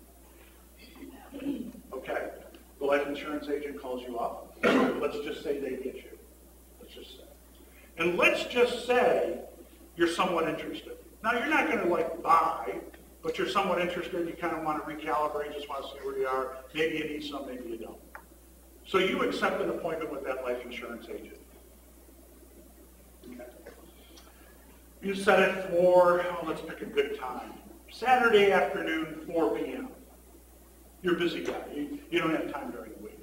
Okay. The life insurance agent calls you up. Let's just say they get you. Let's just say. And let's just say you're somewhat interested. Now, you're not going to like buy, but you're somewhat interested. You kind of want to recalibrate, just want to see where you are. Maybe you need some, maybe you don't. So you accept an appointment with that life insurance agent. Okay. You set it for, oh, let's pick a good time. Saturday afternoon, 4 p.m. You're a busy guy. You, you don't have time during the week.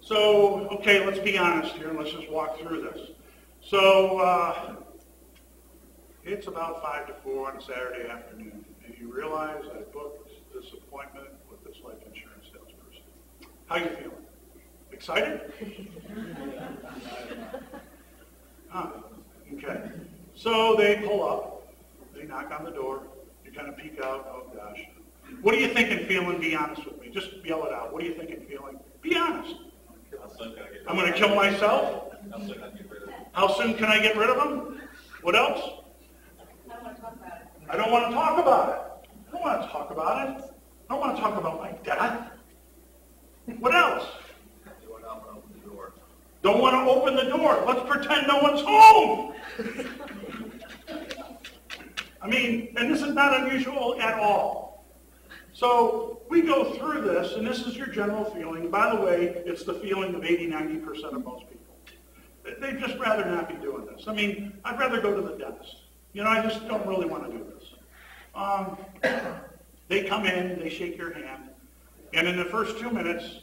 So, okay, let's be honest here and let's just walk through this. So, uh, it's about 5 to 4 on a Saturday afternoon, and you realize I booked this appointment with this life insurance salesperson. How you feeling? Excited? [laughs] Huh, okay. So they pull up, they knock on the door, you kind of peek out, oh gosh. What are you thinking, feeling? Be honest with me. Just yell it out. What are you thinking, feeling? Be honest. I'm going to kill myself? How soon can I get rid of him? What else? I don't want to talk about it. I don't want to talk about it. I don't want to talk about my death. What else? Don't want to open the door. Let's pretend no one's home. [laughs] I mean, and this is not unusual at all. So we go through this, and this is your general feeling. By the way, it's the feeling of 80, 90% of most people. They'd just rather not be doing this. I mean, I'd rather go to the dentist. You know, I just don't really want to do this. Um, [coughs] they come in, they shake your hand, and in the first two minutes,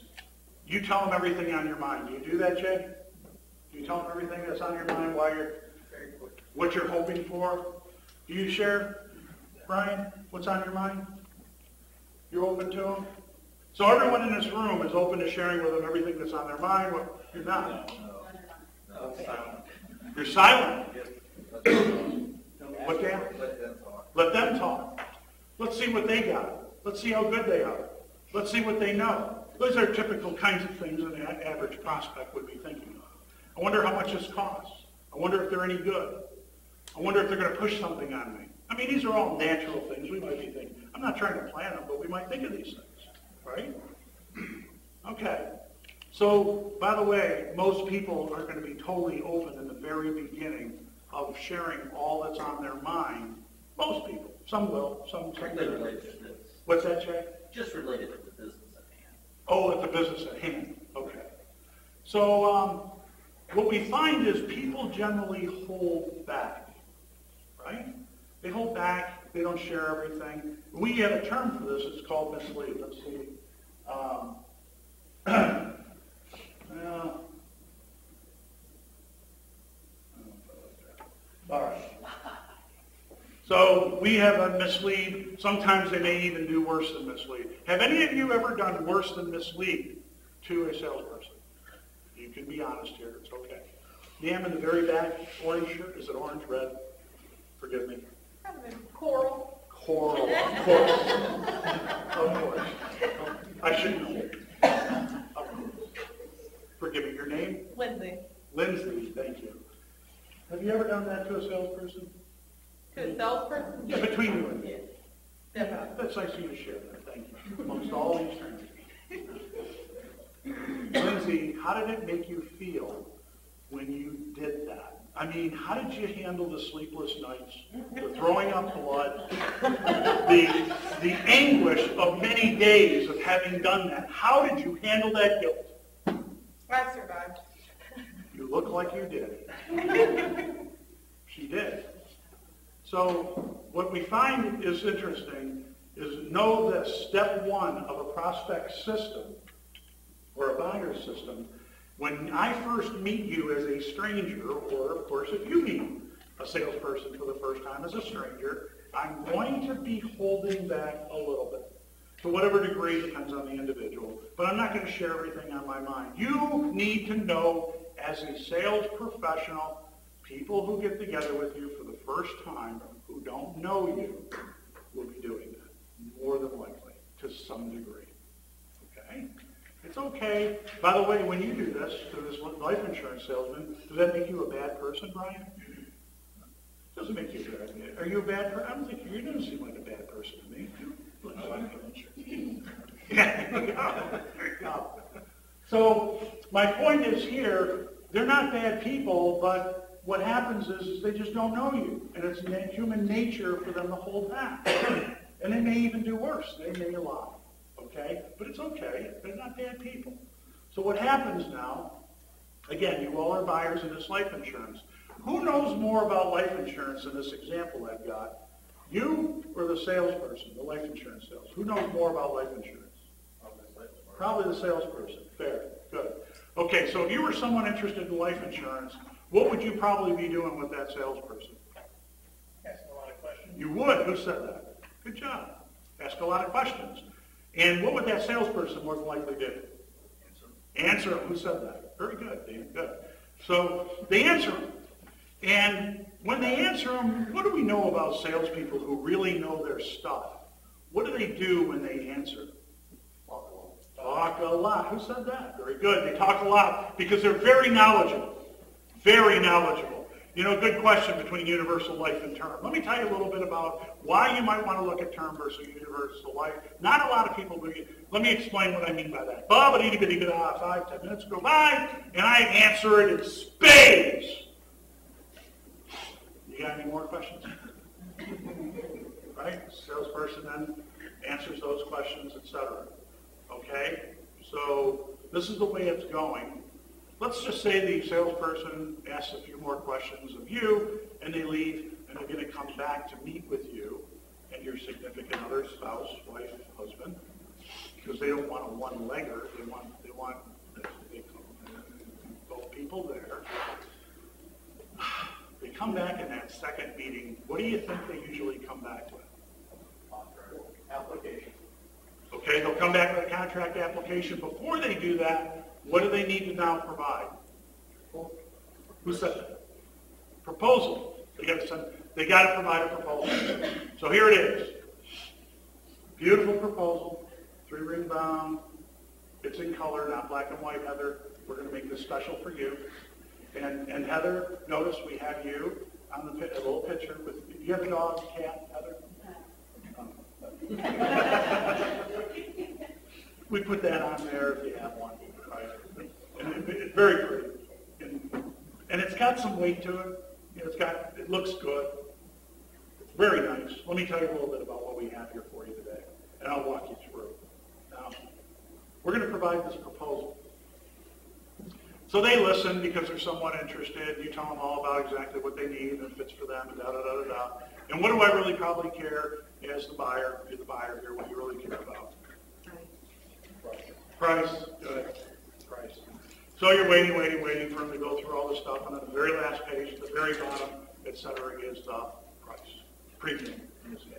you tell them everything on your mind. Do you do that, Jay? Do you tell them everything that's on your mind while you're, what you're hoping for? Do you share, Brian, what's on your mind? You're open to them? So everyone in this room is open to sharing with them everything that's on their mind. What, you're not. No, silent. You're silent. Let them What, Dan? let them talk. Let them talk. Let's see what they got. Let's see how good they are. Let's see what they know. Those are typical kinds of things that an average prospect would be thinking of. I wonder how much this costs. I wonder if they're any good. I wonder if they're going to push something on me. I mean, these are all natural things we might be thinking. I'm not trying to plan them, but we might think of these things, right? [clears throat] Okay. So, by the way, most people are going to be totally open in the very beginning of sharing all that's on their mind. Most people. Some will, some, will. related to this, What's that, Jay? just related to the business at hand. Oh, at the business at hand, okay. So, um, what we find is people generally hold back, right? They hold back, they don't share everything. We have a term for this, it's called mislead. Let's see. Um, well, [clears throat] all right. So we have a mislead. Sometimes they may even do worse than mislead. Have any of you ever done worse than mislead to a salesperson? You can be honest here. It's okay. Ma'am in the very back, orange shirt. Is it orange, red? Forgive me. Coral. Coral, of course. Of course. I should know. Of course. Forgive me. Your name? Lindsay. Lindsay. Thank you. Have you ever done that to a salesperson? To a salesperson? Yeah, between you and me. Definitely. That's nice of you to share that. Thank Thank you. Amongst all these strangers. Lindsay, how did it make you feel when you did that? I mean, how did you handle the sleepless nights, the throwing up blood, the, the anguish of many days of having done that? How did you handle that guilt? I survived. You look like you did. She did. So what we find is interesting is know that step one of a prospect system or a buyer system, when I first meet you as a stranger, or of course if you meet a salesperson for the first time as a stranger, I'm going to be holding back a little bit. To whatever degree depends on the individual, but I'm not going to share everything on my mind. You need to know as a sales professional, people who get together with you for the first time who don't know you will be doing that, more than likely, to some degree. Okay? It's okay. By the way, when you do this to this life insurance salesman, does that make you a bad person, Brian? Doesn't make you a bad. Are you a bad person? I don't think you don't seem like a bad person to me. Yeah, there you go. There you go. So my point is here, they're not bad people, but what happens is, is they just don't know you, and it's human nature for them to hold back. [coughs] And they may even do worse. They may lie. Okay? But it's okay. They're not bad people. So what happens now, again, you all are buyers of this life insurance. Who knows more about life insurance in this example I've got? You or the salesperson, the life insurance sales? Who knows more about life insurance? Probably the salesperson. Fair. Good. Okay, so if you were someone interested in life insurance, what would you probably be doing with that salesperson? Asking a lot of questions. You would. Who said that? Good job. Ask a lot of questions. And what would that salesperson more than likely do? Answer them. Who said that? Very good, Dan. Good. So they answer them. And when they answer them, what do we know about salespeople who really know their stuff? What do they do when they answer? Talk a lot. Who said that? Very good. They talk a lot because they're very knowledgeable. Very knowledgeable. You know, good question between universal life and term. Let me tell you a little bit about why you might want to look at term versus universal life. Not a lot of people do. Let me explain what I mean by that. Bob, itty bitty bitty five, ten minutes go by, and I answer it in spades. You got any more questions? right? Salesperson then answers those questions, etc. Okay? So this is the way it's going. Let's just say the salesperson asks a few more questions of you, and they leave, and they're going to come back to meet with you and your significant other, spouse, wife, husband, because they don't want a one-legger. They want they want they, both people there. They come back in that second meeting. What do you think they usually come back with? Application. Okay, they'll come back contract application. Before they do that, what do they need to now provide? Who said that? Proposal. They got to send, they got to provide a proposal. So here it is. Beautiful proposal, three ring bound. It's in color, not black and white, Heather. We're going to make this special for you. And, and Heather, notice we have you on the, a little picture with, do you have a dog, cat, Heather? [laughs] [laughs] We put that on there if you have one? And it- it's very pretty. And, and it's got some weight to it. You know, It's got, it looks good. It's very nice. Let me tell you a little bit about what we have here for you today, and I'll walk you through. Now, we're going to provide this proposal. So they listen because they're somewhat interested. You tell them all about exactly what they need and it fits for them, and da da da da da. And what do I really probably care as the buyer, you're the buyer here, what you really care about? Price, good, price. So you're waiting, waiting, waiting for them to go through all this stuff, and on the very last page, at the very bottom, et cetera, is the price, premium in this case.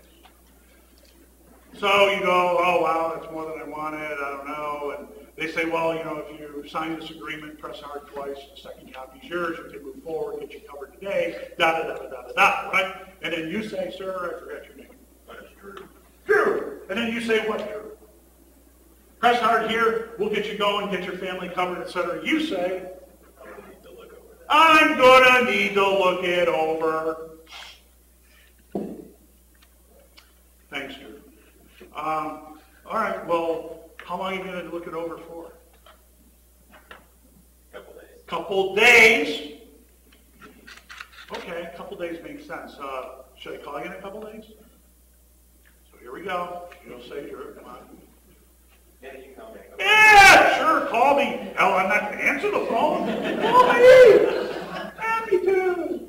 So you go, oh wow, that's more than I wanted, I don't know, and they say, well, you know, if you sign this agreement, press hard twice, the second copy's yours, we can move forward, get you covered today, da da da da da da da, right? And then you say, sir, I forgot your name. That's Drew. Drew, and then you say, what, Drew? Press hard here, we'll get you going, get your family covered, et cetera. You say, I'm gonna need to look it over. Thanks, Drew. Um, All right, well, how long are you gonna look it over for? Couple days. Couple days? Okay, a couple days makes sense. Uh, should I call you in a couple days? So here we go. You'll say, sure, come on. Yeah, sure, call me. Hell, I'm not gonna answer the phone. Call me. Happy to.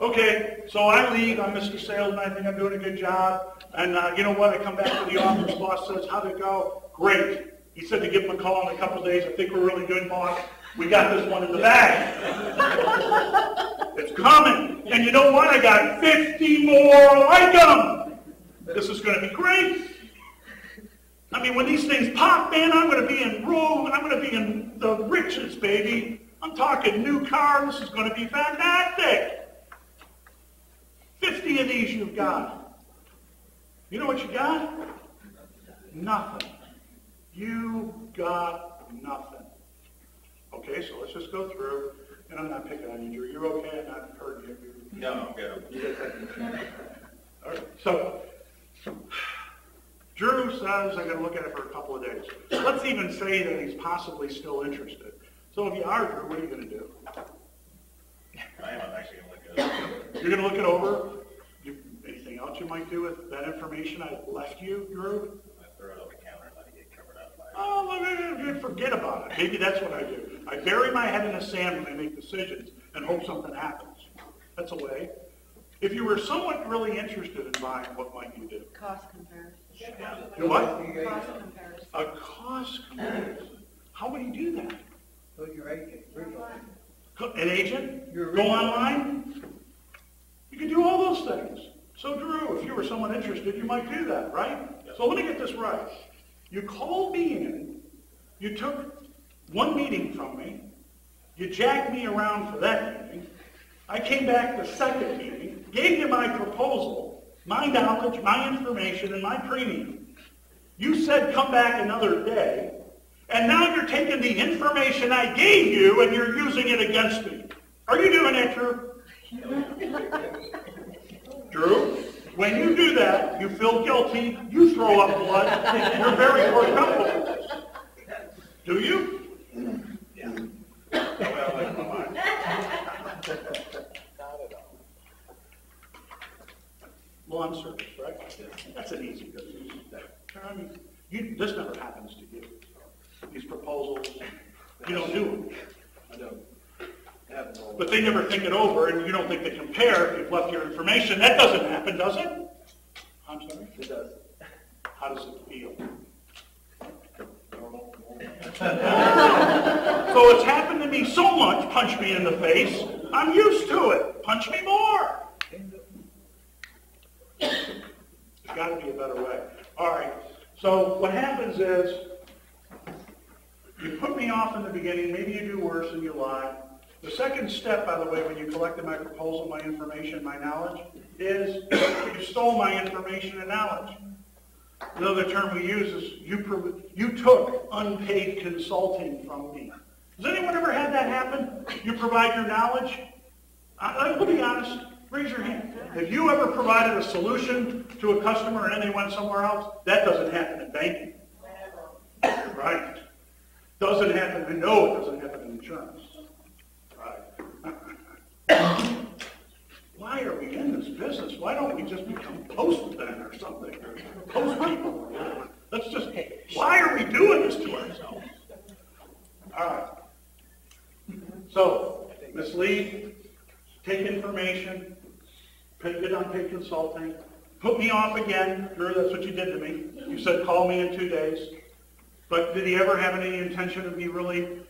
Okay, so I leave, I'm Mr. Salesman, I think I'm doing a good job. And, uh, you know what, I come back to the office, boss says, how'd it go? Great. He said to give him a call in a couple of days, I think we're really good, boss. We got this one in the bag. It's coming. And you know what, I got 50 more like them. This is gonna be great. I mean, when these things pop, man, I'm going to be in room, I'm going to be in the riches, baby. I'm talking new car. This is going to be fantastic. 50 of these you've got. You know what you got? Nothing. You got nothing. Okay, so let's just go through. And I'm not picking on you, Drew. You're okay? I'm not hurting you. No, I'm good. All right, so Drew says I gotta look at it for a couple of days. Let's even say that he's possibly still interested. So if you are, Drew, what are you gonna do? I am, actually gonna look at it. You're gonna look it over? You, anything else you might do with that information I left you, Drew? I throw it on the counter and let it get covered up by. Oh, let me- forget about it. Maybe that's what I do. I bury my head in the sand when I make decisions and hope something happens. That's a way. If you were somewhat really interested in buying, what might you do? Cost comparison. What? A cost comparison. How would you do that? So your agent, An agent? Go online? You can do all those things. So Drew, if you were someone interested, you might do that, right? So let me get this right. You called me in, you took one meeting from me, you jacked me around for that meeting, I came back the second meeting, gave you my proposal, my knowledge, my information, and my premium. You said come back another day, and now you're taking the information I gave you and you're using it against me. Are you doing that, Drew? [laughs] Drew, when you do that, you feel guilty, you throw up blood, you're very uncomfortable. Do you? Yeah. Well, [laughs] like my wife. Lawn service, right? That's an easy business. I mean, you, this never happens to you. These proposals, you don't do them. I don't have an old. But they never think it over, and you don't think they compare if you've left your information. That doesn't happen, does it? I'm sorry? It does. How does it feel? So it's happened to me so much, punch me in the face, I'm used to it. Punch me more. There's got to be a better way. All right, so what happens is, you put me off in the beginning, maybe you do worse and you lie. The second step, by the way, when you collected my proposal, my information, my knowledge, is you stole my information and knowledge. Another term we use is you, you took unpaid consulting from me. Has anyone ever had that happen? You provide your knowledge? I, I will be honest, raise your hand. Have you ever provided a solution to a customer and then they went somewhere else? That doesn't happen in banking. Right. Doesn't happen, I know it doesn't happen in insurance. Right. Why are we in this business? Why don't we just become postmen or something? Post people? Let's just, why are we doing this to ourselves? All right. So, mislead, take information, good unpaid consulting, put me off again. Drew, that's what you did to me. You said, call me in two days. But did he ever have any intention of me really,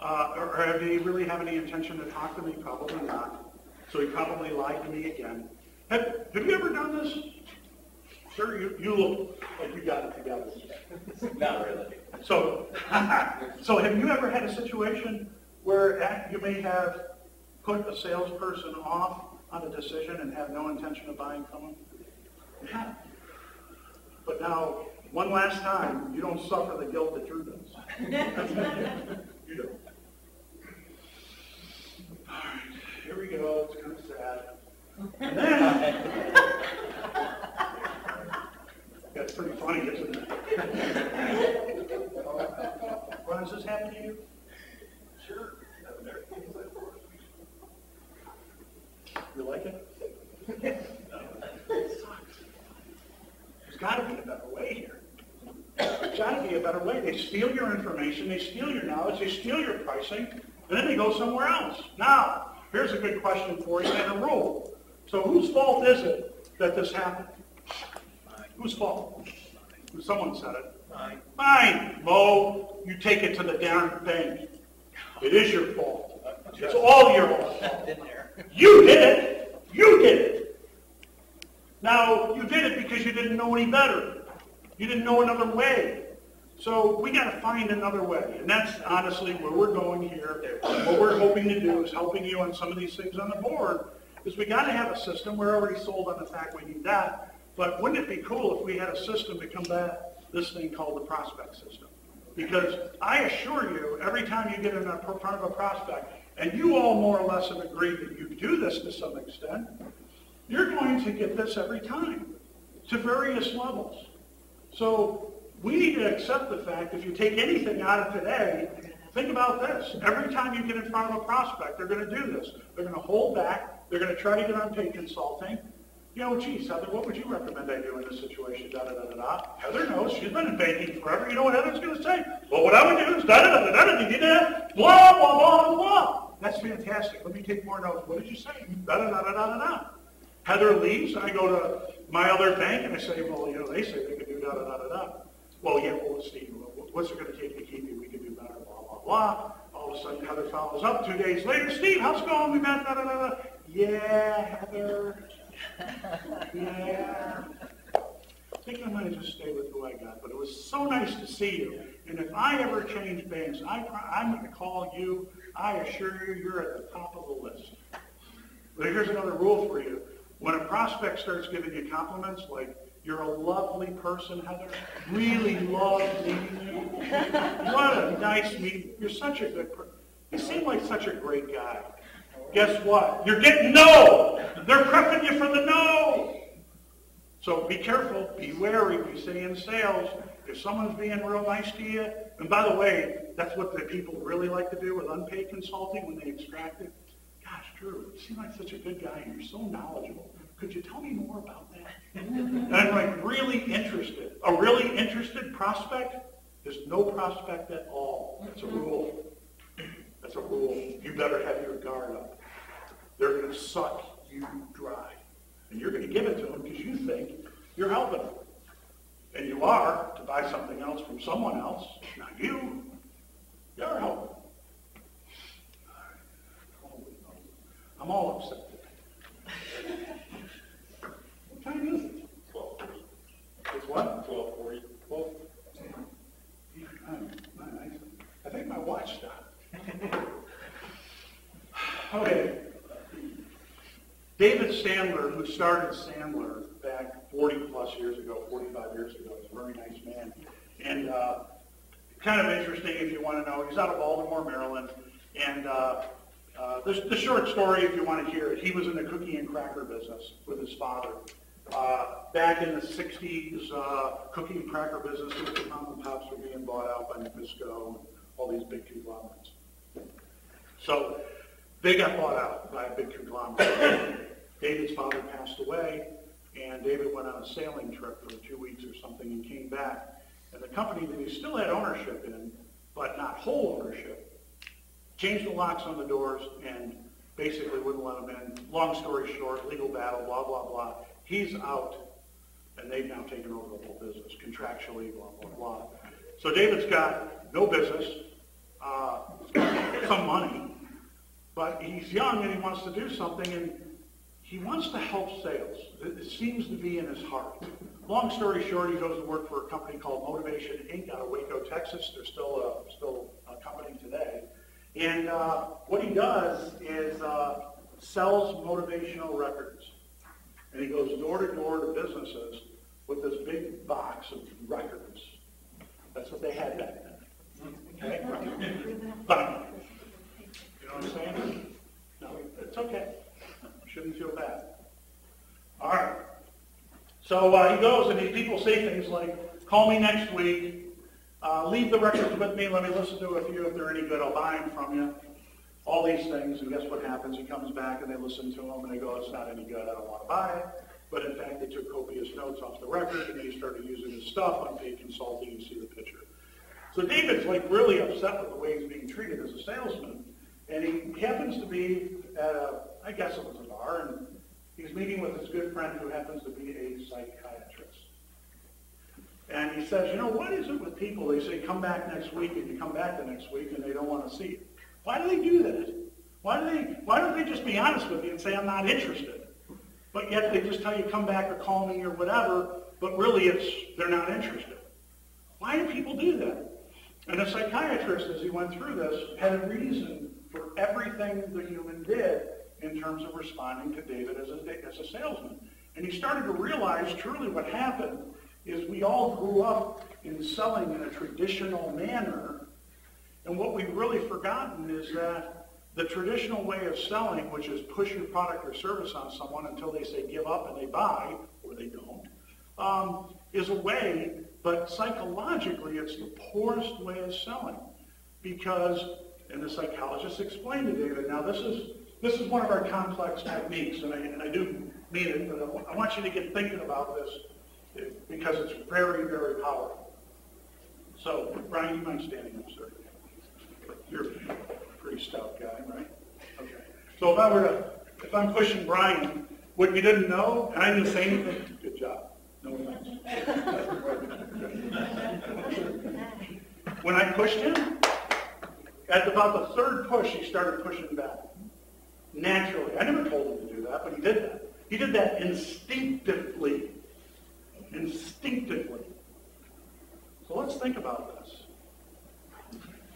uh, or did he really have any intention to talk to me? Probably not. So he probably lied to me again. Have, have you ever done this? Sir, you, you look like you got it together. Not really. So, [laughs] so have you ever had a situation where you may have put a salesperson off on a decision and have no intention of buying from them? Yeah. But now, one last time, you don't suffer the guilt that Drew does. [laughs] You don't. All right, here we go, it's kind of sad. And then, [laughs] got pretty funny, isn't it? [laughs] Ron, does this happen to you? Sure. You like it? It sucks. There's gotta be a better way here. There's gotta be a better way. They steal your information, they steal your knowledge, they steal your pricing, and then they go somewhere else. Now, here's a good question for you and a rule. So whose fault is it that this happened? Whose fault? Someone said it. Mine. Mine, Mo, you take it to the darn bank. It is your fault. It's all your fault. You did it. You did it. Now, you did it because you didn't know any better. You didn't know another way. So we got to find another way. And that's honestly where we're going here. What we're hoping to do is helping you on some of these things on the board is we got to have a system. We're already sold on the fact we need that. But wouldn't it be cool if we had a system to combat this thing called the prospect system? Because I assure you, every time you get in front of a prospect, and you all more or less have agreed that you do this to some extent, you're going to get this every time to various levels. So we need to accept the fact if you take anything out of today, think about this. Every time you get in front of a prospect, they're going to do this. They're going to hold back. They're going to try to get unpaid consulting. You know, geez, Heather, what would you recommend I do in this situation? Da, da, da, da, da. Heather knows. She's been in banking forever. You know what Heather's going to say? Well, what I would do is da, da, da, da, da, da, da, da, blah, blah, blah, blah. That's fantastic. Let me take more notes. What did you say? Da, da, da, da, da, da. Heather leaves. I go to my other bank and I say, well, you know, they say they can do da, da, da, da, da. Well, yeah, well, Steve, what's it going to take to keep you? We can do better, blah, blah, blah. All of a sudden, Heather follows up two days later. Steve, how's it going? We met, da, da, da, da. Yeah, Heather. [laughs] Yeah. I think I'm going to just stay with who I got. But it was so nice to see you. And if I ever change banks, I, I'm going to call you. I assure you, you're at the top of the list. But here's another rule for you. When a prospect starts giving you compliments like, you're a lovely person, Heather. Really love meeting you. What a nice meeting. You're such a good person. You seem like such a great guy. Guess what? You're getting no. They're prepping you for the no. So be careful. Be wary. We say in sales, if someone's being real nice to you, and by the way, that's what the people really like to do with unpaid consulting when they extract it. Gosh, Drew, you seem like such a good guy and you're so knowledgeable. Could you tell me more about that? and I'm like really interested. A really interested prospect is no prospect at all. That's a rule. That's a rule. You better have your guard up. They're going to suck you dry. And you're going to give it to them because you think you're helping them. And you are buy something else from someone else, not you. You're helping. I'm all upset. What time is it? Twelve forty. It's what? Twelve forty. Well, I think my watch stopped. Okay. David Sandler, who started Sandler back 40 plus years ago, 45 years ago, is a very nice man. And uh, kind of interesting if you want to know, he's out of Baltimore, Maryland. And uh, uh, the, the short story, if you want to hear it, he was in the cookie and cracker business with his father. Uh, back in the 60s, uh, cookie and cracker businesses, the mom and pops were being bought out by Nabisco and all these big conglomerates. So they got bought out by a big conglomerate. David's father passed away, and David went on a sailing trip for two weeks or something and came back. And the company that he still had ownership in, but not whole ownership, changed the locks on the doors and basically wouldn't let him in. Long story short, legal battle, blah, blah, blah. He's out, and they've now taken over the whole business, contractually, blah, blah, blah. So David's got no business, uh, some [coughs] money, but he's young and he wants to do something, and he wants to help sales. It, seems to be in his heart. Long story short, he goes to work for a company called Motivation Inc. out of Waco, Texas. They're still a, still a company today. And uh, what he does is uh, sells motivational records. And he goes door to door to businesses with this big box of records. That's what they had back then. Okay? [laughs] But, you know what I'm saying? No, it's okay. Shouldn't feel bad. All right. So uh, he goes and these people say things like, call me next week, uh, leave the records with me, let me listen to a few, if they're any good, I'll buy them from you. All these things, and guess what happens? He comes back and they listen to them and they go, it's not any good, I don't want to buy it. But in fact, they took copious notes off the record and he started using his stuff, unpaid consulting, you see the picture. So David's like really upset with the way he's being treated as a salesman. And he happens to be at a, I guess it was a bar, and he's meeting with his good friend who happens to be a psychiatrist. And he says, you know, what is it with people? They say, come back next week, and you come back the next week, and they don't want to see you. Why do they do that? Why do they, why don't they just be honest with you and say, I'm not interested? But yet they just tell you, come back or call me or whatever, but really it's, they're not interested. Why do people do that? And the psychiatrist, as he went through this, had a reason for everything the human did in terms of responding to David as a, as a salesman. And he started to realize truly what happened is we all grew up in selling in a traditional manner. And what we've really forgotten is that the traditional way of selling, which is push your product or service on someone until they say give up and they buy, or they don't, um, is a way, but psychologically it's the poorest way of selling. Because, and the psychologist explained to David, now this is, this is one of our complex techniques, and I, and I do mean it, but I want you to get thinking about this eh, because it's very, very powerful. So, Brian, you mind standing up, sir? You're a pretty stout guy, right? Okay. So if I were to, if I'm pushing Brian, what you didn't know, and I didn't say anything, good job. No offense. When I pushed him, at about the third push, he started pushing back. Naturally. I never told him to do that, but he did that. He did that instinctively. Instinctively. So let's think about this.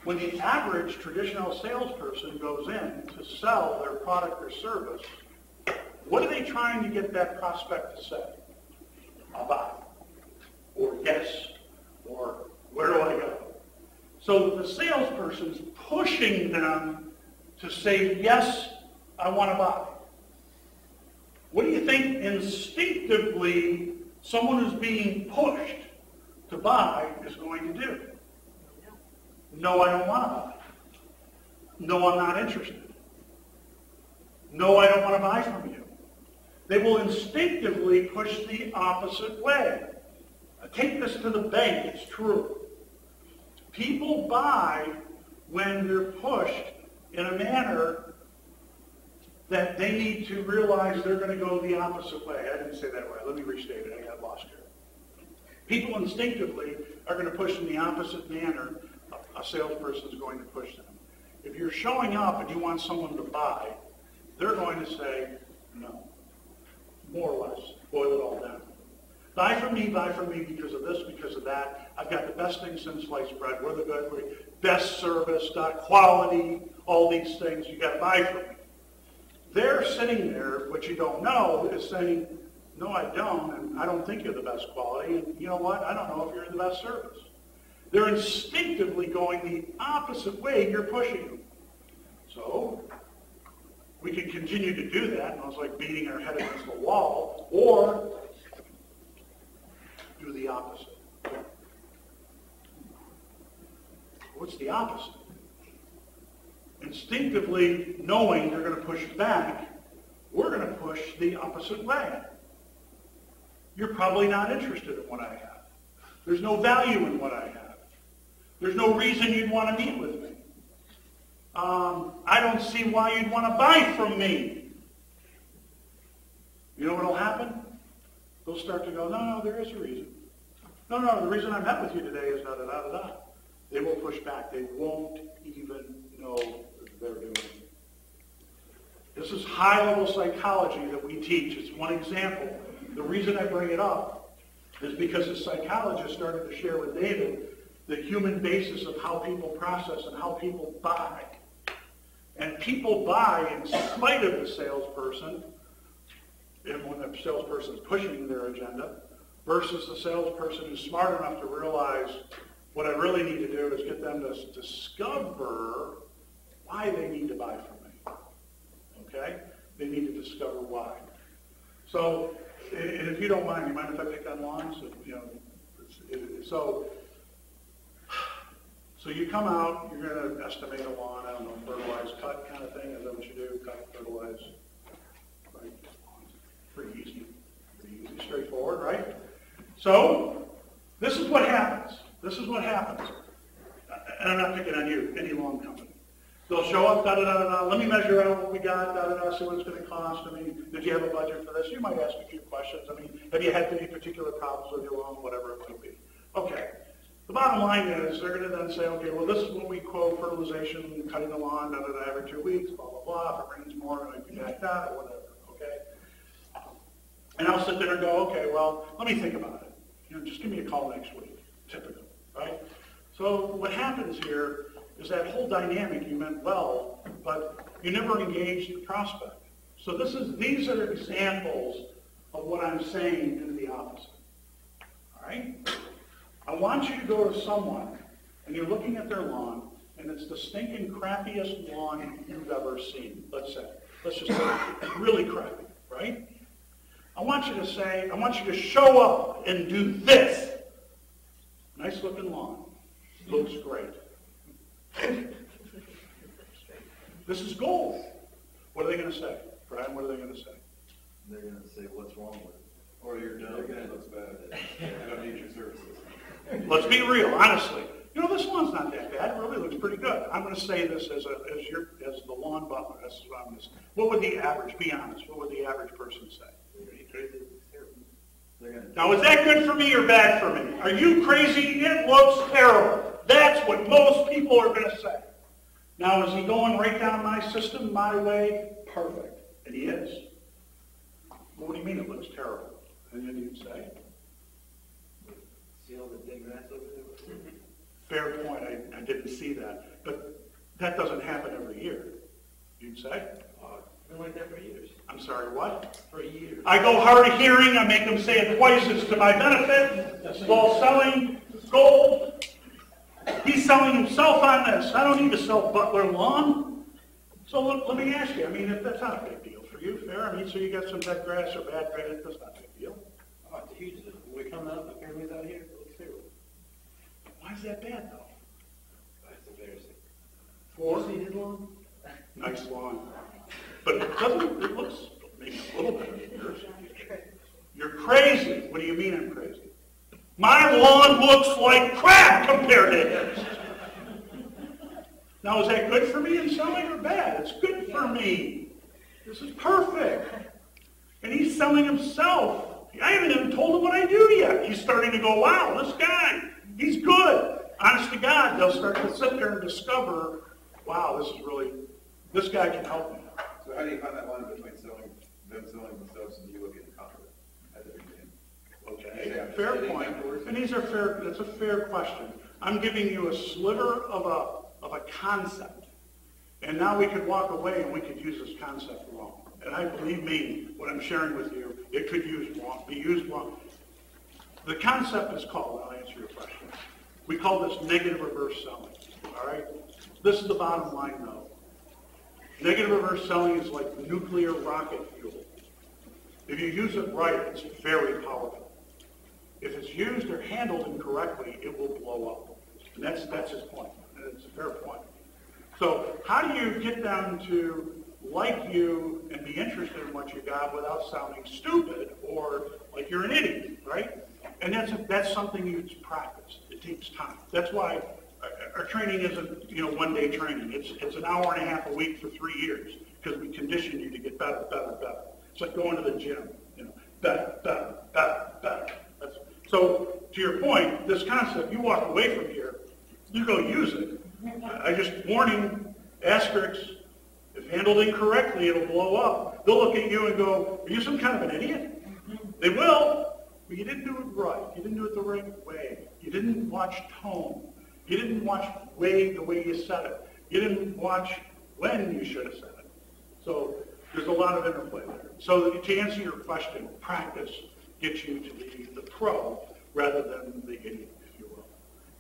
When the average traditional salesperson goes in to sell their product or service, what are they trying to get that prospect to say? Buy. Or yes. Or where do I go? So the salesperson's pushing them to say, yes, I want to buy. What do you think instinctively someone who's being pushed to buy is going to do? No, I don't want to buy. No, I'm not interested. No, I don't want to buy from you. They will instinctively push the opposite way. Now, Take this to the bank, it's true. People buy when they're pushed in a manner that they need to realize they're going to go the opposite way. I didn't say that right. Let me restate it. I got lost here. People instinctively are going to push in the opposite manner a- salesperson is going to push them. If you're showing up and you want someone to buy, they're going to say no. More or less. Boil it all down. Buy from me, buy from me because of this, because of that. I've got the best thing since sliced bread. We're the good, best service, quality, all these things. You've got to buy from me. They're sitting there, what you don't know is saying, no, I don't, and I don't think you're the best quality, and you know what? I don't know if you're in the best service. They're instinctively going the opposite way you're pushing them. So, we can continue to do that, and it's like beating our head against the wall, or do the opposite. What's the opposite? Instinctively knowing they're going to push back, we're going to push the opposite way. You're probably not interested in what I have. There's no value in what I have. There's no reason you'd want to meet with me. Um, I don't see why you'd want to buy from me. You know what'll happen? They'll start to go, no, no, there is a reason. No, no, the reason I met with you today is da da da da da. They will push back. They won't even know they're doing. This is high-level psychology that we teach. It's one example. The reason I bring it up is because the psychologist started to share with David the human basis of how people process and how people buy. And people buy in spite of the salesperson, and when the salesperson's pushing their agenda, versus the salesperson who's smart enough to realize what I really need to do is get them to discover why they need to buy from me. Okay? They need to discover why. So, and if you don't mind, you mind if I pick on lawns? If, You know, It- So, so you come out, you're gonna estimate a lawn, I don't know, fertilize, cut kind of thing, is that what you do, cut, fertilize? Right? Pretty easy, pretty easy, straightforward, right? So, this is what happens, this is what happens. And I'm not picking on you, any lawn company. They'll show up, da-da-da-da-da, let me measure out what we got, da-da-da, see what it's gonna cost, I mean, did you have a budget for this? You might ask a few questions, I mean, have you had any particular problems with your lawn, whatever it might be. Okay, the bottom line is, they're gonna then say, okay, well, this is what we quote fertilization, cutting the lawn, da-da-da, every two weeks, blah, blah, blah, if it rains more, it might back that, or whatever, okay? And I'll sit there and go, okay, well, let me think about it. You know, just give me a call next week, typically, right? So what happens here is that whole dynamic, you meant well, but you never engaged the prospect. So this is, these are examples of what I'm saying do the opposite. All right? I want you to go to someone, and you're looking at their lawn, and it's the stinking crappiest lawn you've ever seen, let's say. Let's just say, really crappy, right? I want you to say, I want you to show up and do this. Nice looking lawn. Looks great. [laughs] This is gold. What are they going to say? Brian, what are they going to say? They're gonna say, what's wrong with it? Or you're done, They're gonna- it looks bad, I don't need your services. Let's be real, honestly. You know, this lawn's not that bad. It really looks pretty good. I'm going to say this as a, as your, as the lawn butler. This is what I'm going to say. What would the average, be honest, what would the average person say? Now, is that good for me or bad for me? Are you crazy? It looks terrible. That's what most people are going to say. Now, is he going right down my system, my way? Perfect. And he is. Well, what do you mean it looks terrible? And then you'd say, See all the grass over there? fair point, I, I didn't see that. But that doesn't happen every year. You'd say? Been like that for years. I'm sorry, what? For years. I go hard of hearing, I make them say it twice, it's to my benefit. All selling gold. Selling himself on this. I don't need to sell Butler lawn. So let, let me ask you, I mean, if that's not a big deal for you, fair, I mean, so you got some dead grass or bad grass, that's not a big deal. Oh, it's huge, when we come out, the families out here, it looks terrible. Why is that bad though? That's embarrassing. For See his lawn? [laughs] nice lawn. But it doesn't, it looks maybe a little better than yours. You're crazy. What do you mean I'm crazy? My lawn looks like crap compared to his. Now, is that good for me in selling or bad? It's good for me. This is perfect. And he's selling himself. I haven't even told him what I do yet. He's starting to go, wow, this guy, he's good. Honest to God, they'll start to sit there and discover, wow, this is really, this guy can help me. So how do you find that line between selling, them selling themselves and you looking confident at the beginning? Okay, fair point. And these are fair, that's a fair question. I'm giving you a sliver of a, of a concept. And now we could walk away and we could use this concept wrong. And I believe me, what I'm sharing with you, it could use wrong, be used wrong. The concept is called, I'll answer your question. We call this negative reverse selling, all right? This is the bottom line though. Negative reverse selling is like nuclear rocket fuel. If you use it right, it's very powerful. If it's used or handled incorrectly, it will blow up. And that's, that's his point, it's a fair point. So how do you get them to like you and be interested in what you got without sounding stupid or like you're an idiot, right? And that's, that's something you practice. It takes time. That's why our- training isn't, you know, one-day training. It's, it's an hour and a half a week for three years because we condition you to get better, better, better. It's like going to the gym, you know, better, better, better, better. That's, so to your point, this concept, you walk away from here, you go use it. I just, warning, asterisks, if handled incorrectly, it'll blow up. They'll look at you and go, are you some kind of an idiot? They will, but you didn't do it right. You didn't do it the right way. You didn't watch tone. You didn't watch way the way you said it. You didn't watch when you should have said it. So there's a lot of interplay there. So to answer your question, practice gets you to be the pro rather than the idiot.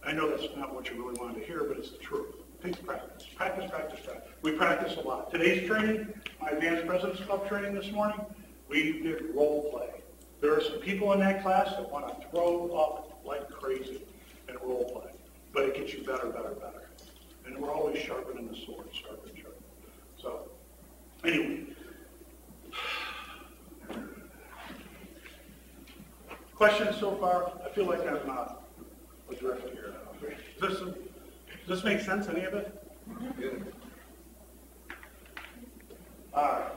I know that's not what you really wanted to hear, but it's the truth. It takes practice. Practice, practice, practice. We practice a lot. Today's training, my Advanced President's Club training this morning, we did role play. There are some people in that class that want to throw up like crazy at role play, but it gets you better, better, better. And we're always sharpening the sword, sharpen, sharpen. So, anyway. Questions so far? I feel like I'm uh, adrift here. Does this, does this make sense, any of it? Yeah. Right.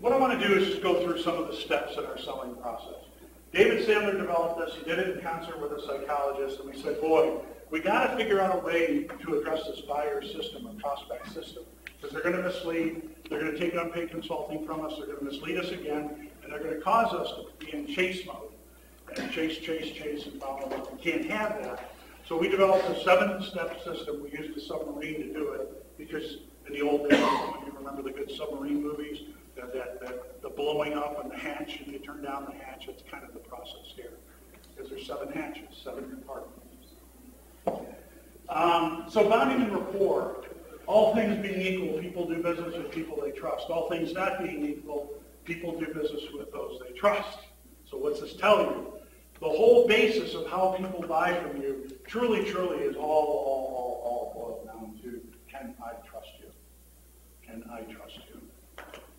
What I want to do is just go through some of the steps in our selling process. David Sandler developed this. He did it in concert with a psychologist, and we said, boy, we got to figure out a way to address this buyer system or prospect system because they're going to mislead. They're going to take unpaid consulting from us. They're going to mislead us again, and they're going to cause us to be in chase mode and chase, chase, chase, and follow up. We can't have that. So we developed a seven-step system. We used a submarine to do it because in the old days, of you remember the good submarine movies, that, that, that the blowing up and the hatch, and you turn down the hatch. It's kind of the process here because there's seven hatches, seven compartments. Um, so bonding and rapport, all things being equal, people do business with people they trust. All things not being equal, people do business with those they trust. So what's this telling you? The whole basis of how people buy from you truly, truly is all, all, all, all boiled down to, can I trust you? Can I trust you?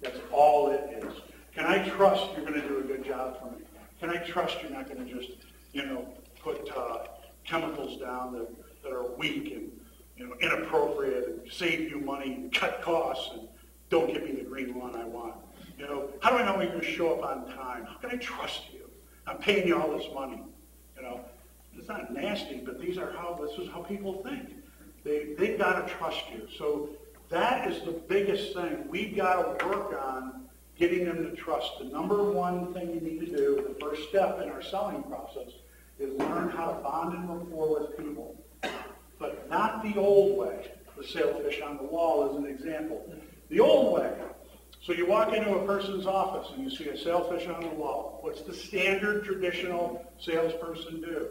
That's all it is. Can I trust you're going to do a good job for me? Can I trust you're not going to just, you know, put uh, chemicals down that, that are weak and, you know, inappropriate and save you money and cut costs and don't give me the green one I want? You know, how do I know you're going to show up on time? How can I trust you? I'm paying you all this money. You know, it's not nasty, but these are how, this is how people think. They, they've got to trust you. So that is the biggest thing. We've got to work on getting them to trust. The number one thing you need to do, the first step in our selling process, is learn how to bond and rapport with people. But not the old way. The sailfish on the wall is an example. The old way. So you walk into a person's office and you see a sailfish on the wall. What's the standard traditional salesperson do?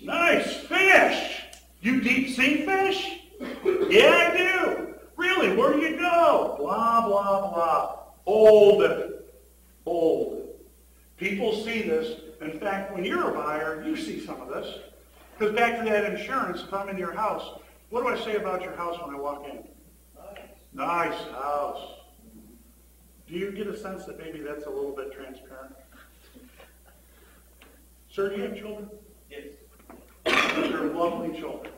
Nice fish! You deep sea fish? Yeah, I do. Really, where do you go? Blah, blah, blah. Hold it. People see this. In fact, when you're a buyer, you see some of this. Because back to that insurance, if I'm in your house, what do I say about your house when I walk in? Nice house. Do you get a sense that maybe that's a little bit transparent? Sir, do you have children? Yes. They're lovely children.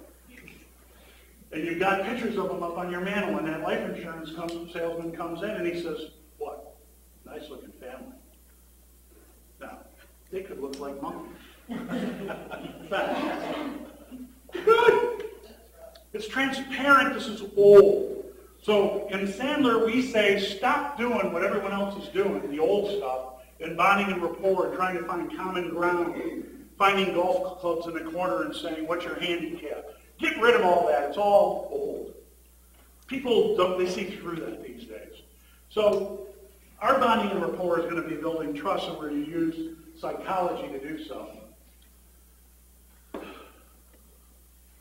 And you've got pictures of them up on your mantle, and that life insurance comes, salesman comes in and he says, what? Nice looking family. Now, they could look like monkeys. Fact. Good. It's transparent. This is old. So in Sandler, we say stop doing what everyone else is doing, the old stuff, and bonding and rapport, and trying to find common ground, finding golf clubs in the corner and saying, what's your handicap? Get rid of all that. It's all old. People don't, they see through that these days. So our bonding and rapport is going to be building trust, and we're going to use psychology to do so.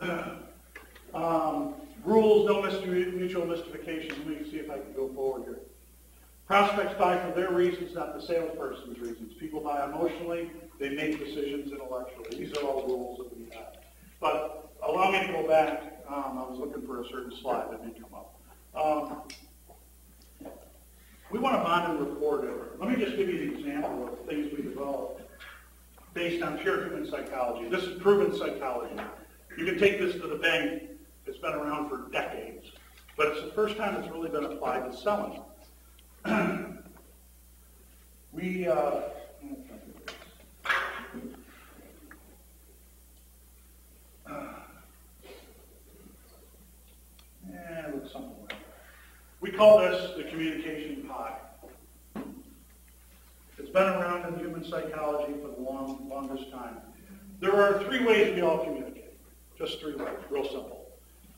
[sighs] Um, rules, no mutual mystification. Let me see if I can go forward here. Prospects buy for their reasons, not the salesperson's reasons. People buy emotionally. They make decisions intellectually. These are all rules that we have. But allow me to go back. Um, I was looking for a certain slide that didn't come up. Um, we want to bond and rapport to Let me just give you an example of things we developed based on pure human psychology. This is proven psychology. You can take this to the bank. It's been around for decades. But it's the first time it's really been applied to selling. [clears throat] we, uh, [sighs] yeah. We call this the communication pie. It's been around in human psychology for the long, longest time. There are three ways we all communicate. Just three ways, real simple.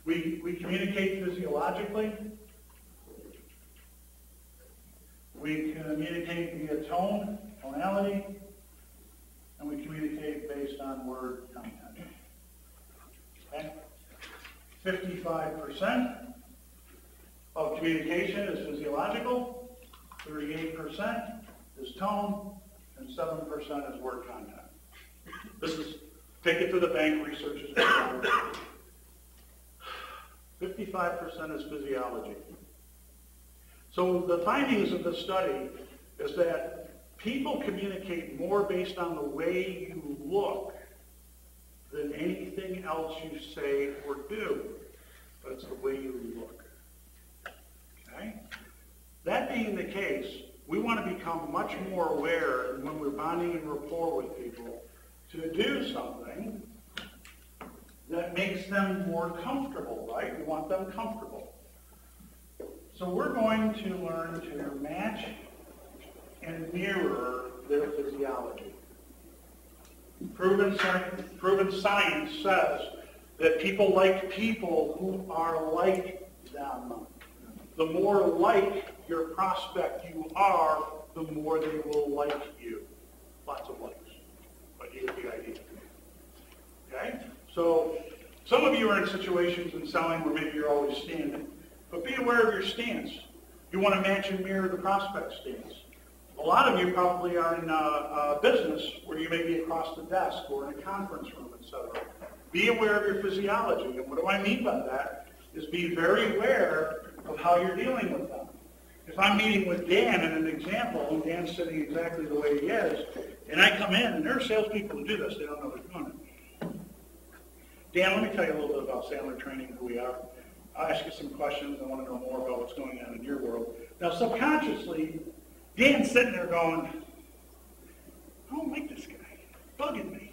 We, we communicate physiologically. We communicate via tone, tonality, and we communicate based on word content. Okay? 55% of communication is physiological, 38% is tone, and 7% is word content. This is Take it to the bank, research is required. Fifty-five percent is physiology. So the findings of the study is that people communicate more based on the way you look than anything else you say or do. But it's the way you look. Okay? That being the case, we want to become much more aware when we're bonding and rapport with people to do something that makes them more comfortable, right? We want them comfortable. So we're going to learn to match and mirror their physiology. Proven science, proven science says that people like people who are like them. The more like your prospect you are, the more they will like you. Lots of likes. But get the idea. Okay? So some of you are in situations in selling where maybe you're always standing, but be aware of your stance. You want to match and mirror the prospect stance. A lot of you probably are in a, a business where you may be across the desk or in a conference room, etc. Be aware of your physiology. And what do I mean by that? Is be very aware of how you're dealing with them. If I'm meeting with Dan in an example, and Dan's sitting exactly the way he is, and I come in, and there are salespeople who do this, they don't know they're doing it. Dan, let me tell you a little bit about Sandler Training, who we are. I'll ask you some questions. I want to know more about what's going on in your world. Now, subconsciously, Dan's sitting there going, I don't like this guy. Bugging me.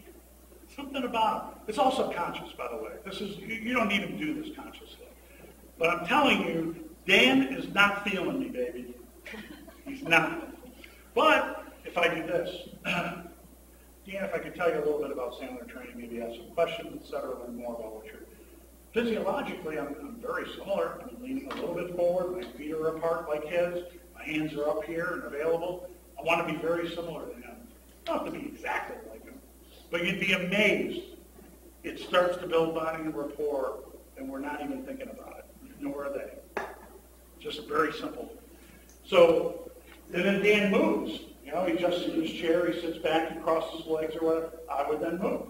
Something about him. It's all subconscious, by the way. This is you don't even do this consciously. But I'm telling you, Dan is not feeling me, baby. He's not. But if I do this, [clears throat] Dan, if I could tell you a little bit about Sandler training, maybe ask some questions, et cetera, learn more about what you're. Physiologically, I'm, I'm very similar. I'm leaning a little bit forward. My feet are apart like his. My hands are up here and available. I want to be very similar to him. Not to be exactly like him, but you'd be amazed. It starts to build bonding and rapport, and we're not even thinking about it, nor are they. Just very simple. So, and then Dan moves. You know, he adjusts in his chair, he sits back, he crosses his legs or whatever. I would then move.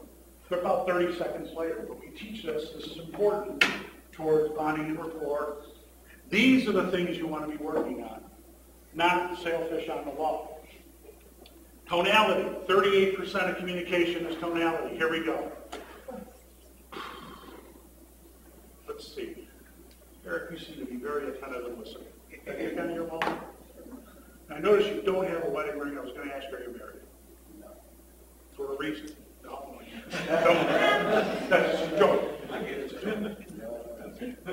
But about 30 seconds later, but we teach this, this is important towards bonding and rapport. These are the things you want to be working on, not sailfish on the wall. Tonality, 38% of communication is tonality. Here we go. Let's see. Eric, you seem to be very attentive and listening. Can you of your moment? I notice you don't have a wedding ring. I was going to ask, are you married? No. For a reason? No. Don't. [laughs] That's a joke. I get it.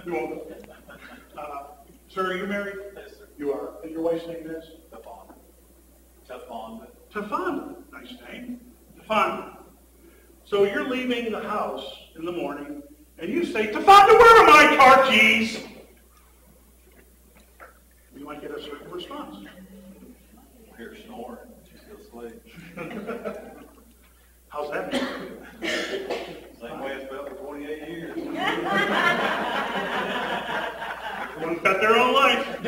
You won't. Uh, Sir, are you married? Yes, sir. You are. And your wife's name is? Stefan. Stefan. Tafanda. Nice name. Tafanda. So you're leaving the house in the morning, and you say, Tafanda, where are my car keys? You might get a certain response. Hear snoring. She's still asleep. [laughs] How's that? Same way it's felt for 28 years. [laughs] Everyone's got their own life.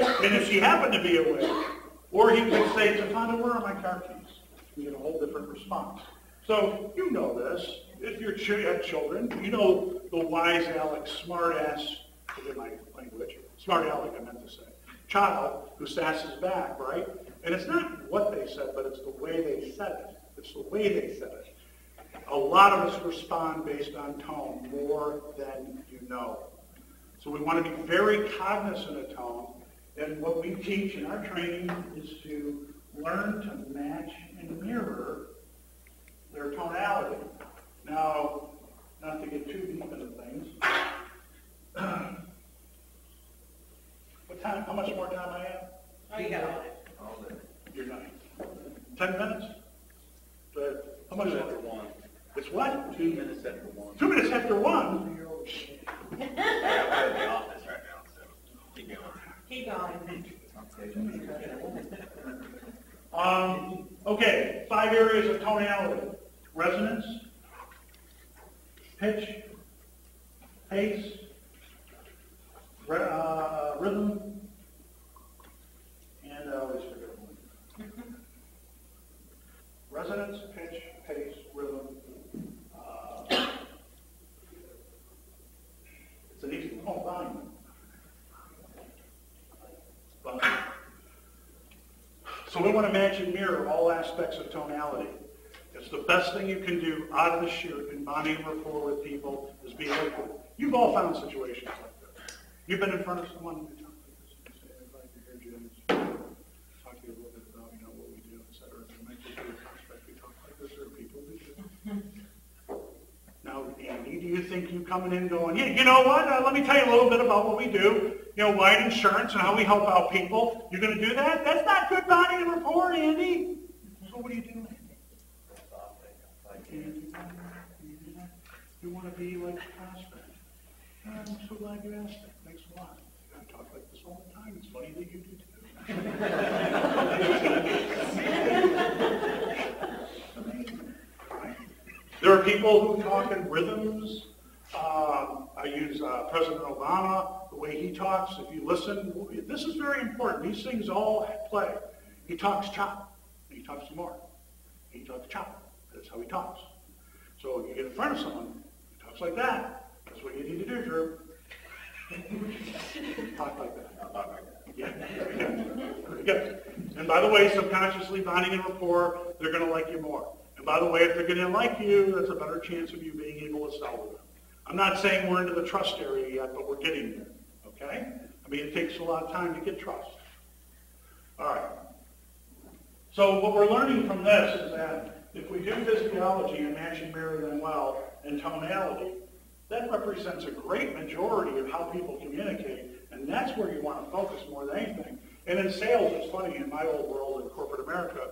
And if she happened to be awake, or he could say, Tafanda, where are my car keys? You get a whole different response. So you know this. If you're ch- children, you know the wise Alex, smart ass, forget my language, smart Alex I meant to say, child who sasses back, right? And it's not what they said, but it's the way they said it. It's the way they said it. A lot of us respond based on tone more than you know. So we want to be very cognizant of tone. And what we teach in our training is to learn to match and mirror their tonality. Now, not to get too deep into things. [clears throat] What time, how much more time I have? Oh, you got all it. All day. You're nine. Ten minutes? But how much? Two after one. It's what? Two minutes after one. Two minutes after one? I'm in the office right now, so keep going. Keep going. Um, okay, five areas of tonality. Resonance, pitch, pace, ry- uh, rhythm, and I always forget one. Resonance, pitch, pace, rhythm. uh, It's an easy. So we want to match and mirror all aspects of tonality. It's the best thing you can do out of the chute in bonding rapport with people is be open. You've all found situations like this. You've been in front of someone and you talk like this, and you say, I'd like to hear Jim talk to you a little bit about, you know, what we do, et cetera. There might be a prospect we talk like this, there are people who do. Now, Andy, do you think you coming in going, yeah, you know what, uh, let me tell you a little bit about what we do, you know, white insurance and how we help out people. You're gonna do that? That's not good bonding and rapport, Andy. So what are you do you? You wanna be like a prospect. I'm so glad you asked that. Thanks a lot. I talk like this all the time. It's funny that you do too. [laughs] There are people who talk in rhythms. Um, I use uh, President Obama, the way he talks. If you listen, this is very important. These things all play. He talks chop. He talks some more. He talks chop. That's how he talks. So if you get in front of someone who talks like that, that's what you need to do, Drew. [laughs] Talk like that. Yeah, good. [laughs] And by the way, subconsciously bonding and rapport, they're going to like you more. And by the way, if they're going to like you, that's a better chance of you being able to sell them. I'm not saying we're into the trust area yet, but we're getting there. Okay? I mean, it takes a lot of time to get trust. All right. So what we're learning from this is that if we do physiology and match and mirror well and tonality, that represents a great majority of how people communicate, and that's where you want to focus more than anything. And in sales, it's funny, in my old world in corporate America,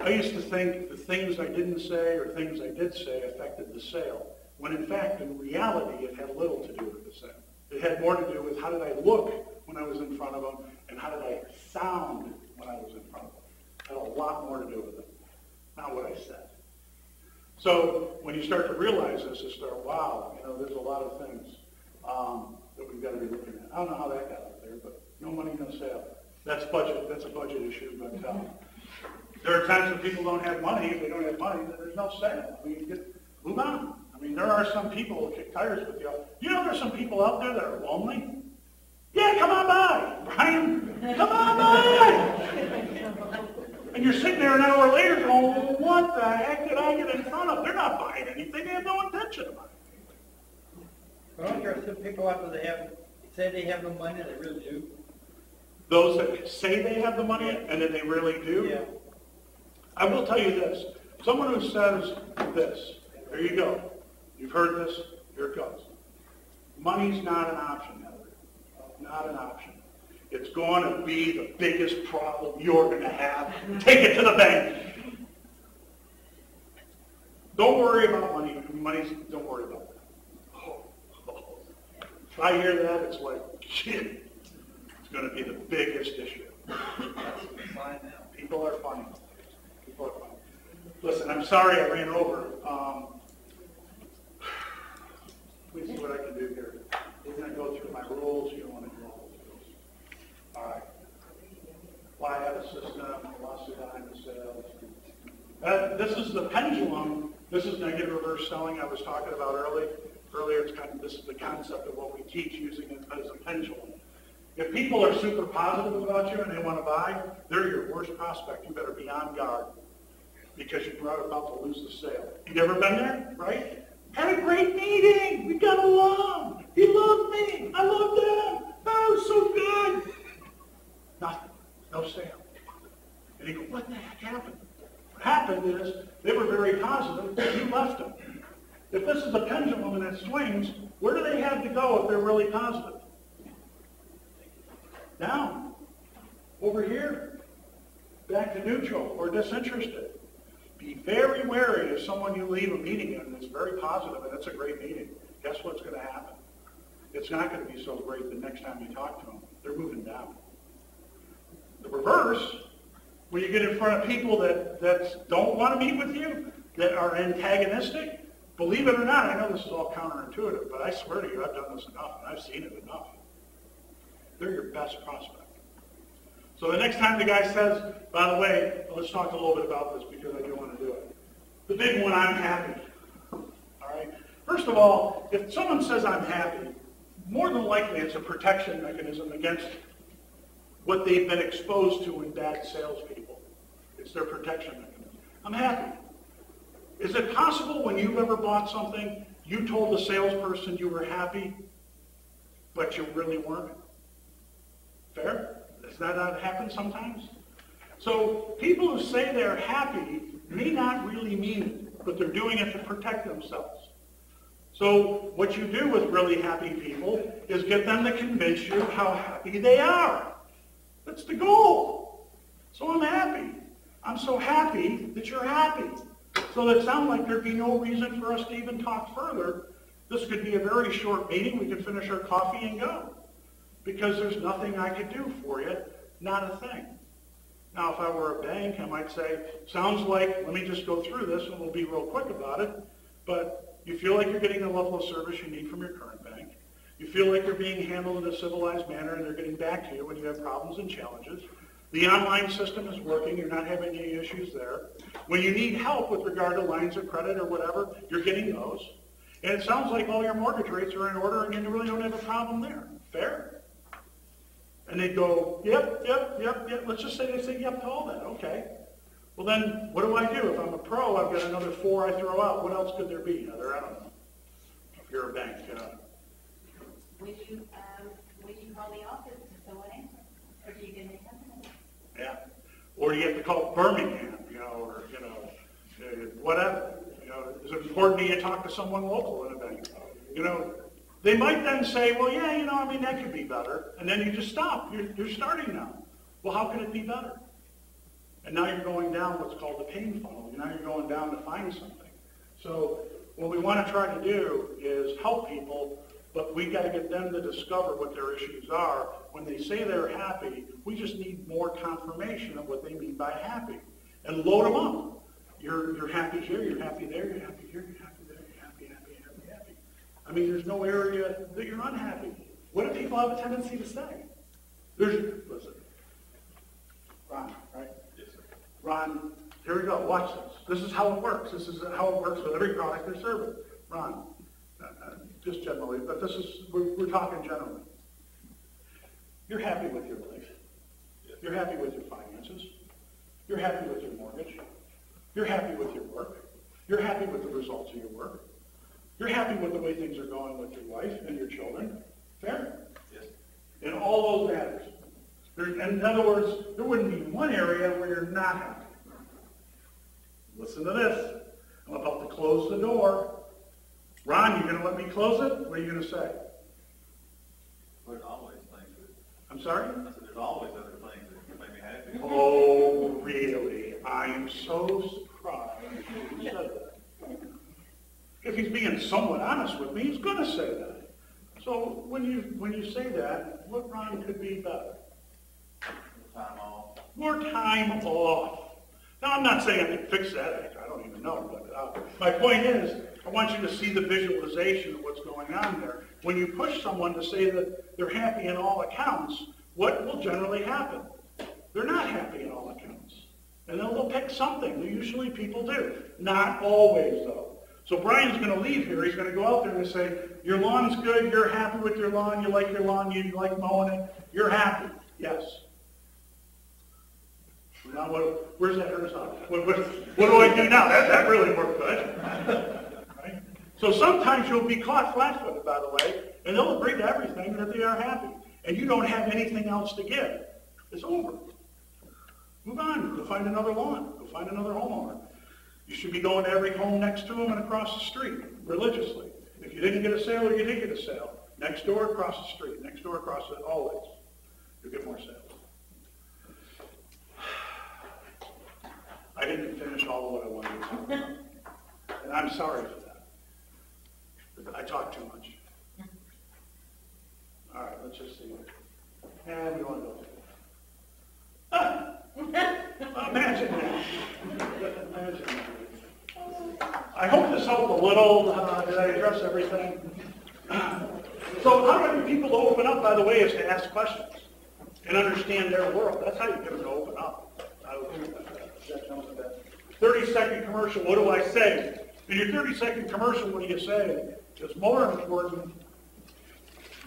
I used to think the things I didn't say or things I did say affected the sale, when in fact, in reality, it had little to do with the sale. It had more to do with how did I look when I was in front of them, and how did I sound when I was in front of them. It had a lot more to do with it, not what I said. So when you start to realize this, you start, wow, you know, there's a lot of things um, that we've got to be looking at. I don't know how that got out there, but no money, no sale. That's budget. That's a budget issue. But um, there are times when people don't have money. If they don't have money, then there's no sale. I mean, get, move on. I mean, there are some people who kick tires with you. You know, there's some people out there that are lonely. Yeah, come on by, Brian. Come on by. And you're sitting there an hour later going, well, what the heck did I get in front of? They're not buying anything. They have no intention of buying Well, there are some people out there that have, say they have no money, they really do. Those that say they have the money and then they really do. Yeah. I will tell you this. Someone who says this, there you go. You've heard this, here it goes. Money's not an option, Heather. Not an option. It's going to be the biggest problem you're going to have. Take it to the bank. Don't worry about money. Money's, don't worry about that. Oh, oh. If I hear that, it's like, shit, it's going to be the biggest issue. People are funny. Listen, I'm sorry I ran over. Um, let me see what I can do here. We're going to go through my rules. You don't want to do all those rules. All right. Why have a system, philosophy behind the sales. Uh, this is the pendulum. This is negative reverse selling I was talking about early, earlier. It's kind of, this is the concept of what we teach using it as a pendulum. If people are super positive about you and they want to buy, they're your worst prospect. You better be on guard because you're about to lose the sale. You never been there, right? Had a great meeting. We got along. He loved me. I loved him. Oh, was so good. Nothing. No sale. And you go, what the heck happened? What happened is they were very positive. You left them. If this is a pendulum and it swings, where do they have to go if they're really positive? Down. Over here. Back to neutral or disinterested. Be very wary of someone you leave a meeting in that's very positive and it's a great meeting. Guess what's going to happen? It's not going to be so great the next time you talk to them. They're moving down. The reverse, when you get in front of people that, that don't want to meet with you, that are antagonistic, believe it or not, I know this is all counterintuitive, but I swear to you, I've done this enough and I've seen it enough. They're your best prospect. So the next time the guy says, by the way, let's talk a little bit about this because I do want to do it. The big one, I'm happy. All right? First of all, if someone says I'm happy, more than likely it's a protection mechanism against what they've been exposed to in bad salespeople. It's their protection mechanism. I'm happy. Is it possible when you've ever bought something, you told the salesperson you were happy, but you really weren't? Fair? Does that not happen sometimes? So people who say they're happy may not really mean it, but they're doing it to protect themselves. So what you do with really happy people is get them to convince you how happy they are. That's the goal. So I'm happy. I'm so happy that you're happy. So that sounds like there'd be no reason for us to even talk further. This could be a very short meeting. We could finish our coffee and go. Because there's nothing I could do for you. Not a thing. Now, if I were a bank, I might say, sounds like, let me just go through this and we'll be real quick about it. But you feel like you're getting the level of service you need from your current bank. You feel like you're being handled in a civilized manner and they're getting back to you when you have problems and challenges. The online system is working. You're not having any issues there. When you need help with regard to lines of credit or whatever, you're getting those. And it sounds like all your mortgage rates are in order and you really don't have a problem there. Fair? And they'd go, yep, yep, yep, yep. Let's just say they say yep to all that. Okay. Well, then what do I do? If I'm a pro, I've got another four I throw out. What else could there be? Heather? I don't know. If you're a bank. Uh, When you, um, when you call the office, does someone answer? Or do you get a company? Yeah. Or do you have to call Birmingham, you know, or, you know, uh, whatever. You know, is it important that you talk to someone local in a bank? You know, they might then say, well, yeah, you know, I mean, that could be better. And then you just stop. You're, you're starting now. Well, how can it be better? And now you're going down what's called the pain funnel. Now you're going down to find something. So what we want to try to do is help people, but we've got to get them to discover what their issues are. When they say they're happy, we just need more confirmation of what they mean by happy. And load them up. You're, you're happy here, you're happy there, you're happy here, you're happy there, you're happy, happy, happy, happy. I mean, there's no area that you're unhappy. What do people have a tendency to say? There's, listen, Ron, right? Yes, sir. Ron, here we go, watch this. This is how it works. This is how it works with every product or service. Ron, uh, uh, just generally, but this is, we're, we're talking generally. You're happy with your life. You're happy with your finances. You're happy with your mortgage. You're happy with your work. You're happy with the results of your work. You're happy with the way things are going with your wife and your children. Fair? Yes. In all those matters. In other words, there wouldn't be one area where you're not happy. Listen to this. I'm about to close the door. Ron, you going to let me close it? What are you going to say? There's always things that, I'm sorry? I said, there's always other things that make me happy. Oh, really? I am so surprised you said that. If he's being somewhat honest with me, he's going to say that. So when you when you say that, what Ron could be better? Time off. More time off. Now, I'm not saying I can fix that. I don't even know. But uh, my point is, I want you to see the visualization of what's going on there. When you push someone to say that they're happy in all accounts, what will generally happen? They're not happy in all accounts. And then they'll pick something. Usually people do. Not always, though. So Brian's going to leave here. He's going to go out there and say, your lawn's good. You're happy with your lawn. You like your lawn. You like mowing it. You're happy. Yes. Now, what, where's that hurt What, what, what do I do now? That, that really worked good. Right? So sometimes you'll be caught flat-footed, by the way, and they'll agree to everything that they are happy. And you don't have anything else to give. It's over. Move on. Go find another lawn. Go find another homeowner. You should be going to every home next to them and across the street, religiously. If you didn't get a sale you did get a sale, next door, across the street, next door, across it, always. You'll get more sales. I didn't finish all of what I wanted to talk about. And I'm sorry for that. I talk too much. All right, let's just see. And we want to go. Ah! Imagine that. Imagine that. I hope this helped a little. Uh, did I address everything? So how do I get people to open up, by the way, is to ask questions. and understand their world. That's how you get them to open up. 30-second commercial, what do I say? In your 30-second commercial, what do you say? It's more important,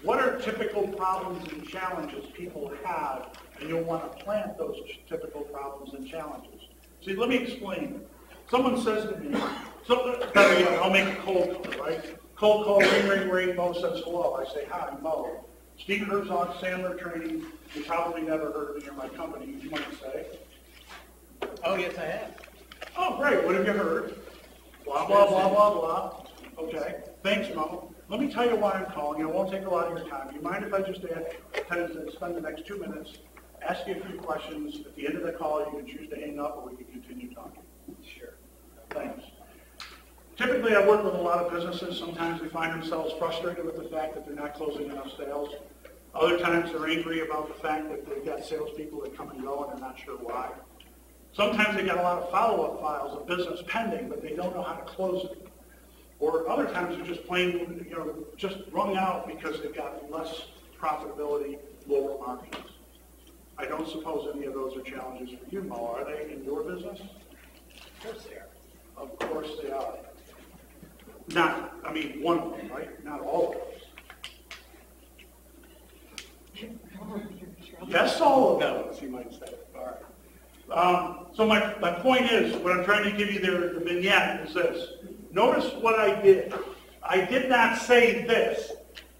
what are typical problems and challenges people have, and you'll want to plant those typical problems and challenges. See, let me explain. Someone says to me, so, uh, yet, I'll make a cold call, right? Cold call, ring, ring, ring, Mo says hello. I say, hi, Mo. Steve Herzog, Sandler Training, you probably never heard of me or my company, you might say. Oh, yes, I have. Oh, great, what have you heard? Blah, blah, blah, blah, blah. Okay, thanks, Mo. Let me tell you why I'm calling, it won't take a lot of your time. Do you mind if I just of spend the next two minutes, ask you a few questions? At the end of the call, you can choose to hang up, or we can continue talking. Sure. Thanks. Typically, I work with a lot of businesses. Sometimes they find themselves frustrated with the fact that they're not closing enough sales. Other times, they're angry about the fact that they've got salespeople that come and go and they're not sure why. Sometimes they got a lot of follow-up files of business pending, but they don't know how to close it. Or other times they're just plain, you know, just wrung out because they've got less profitability, lower margins. I don't suppose any of those are challenges for you, Mo, are they, in your business? Of course they are. Of course they are. Not, I mean, one of them, right? Not all of those. Yes, all of those, you might say. All right. Um, so my, my point is, what I'm trying to give you there, the vignette is this. Notice what I did. I did not say this.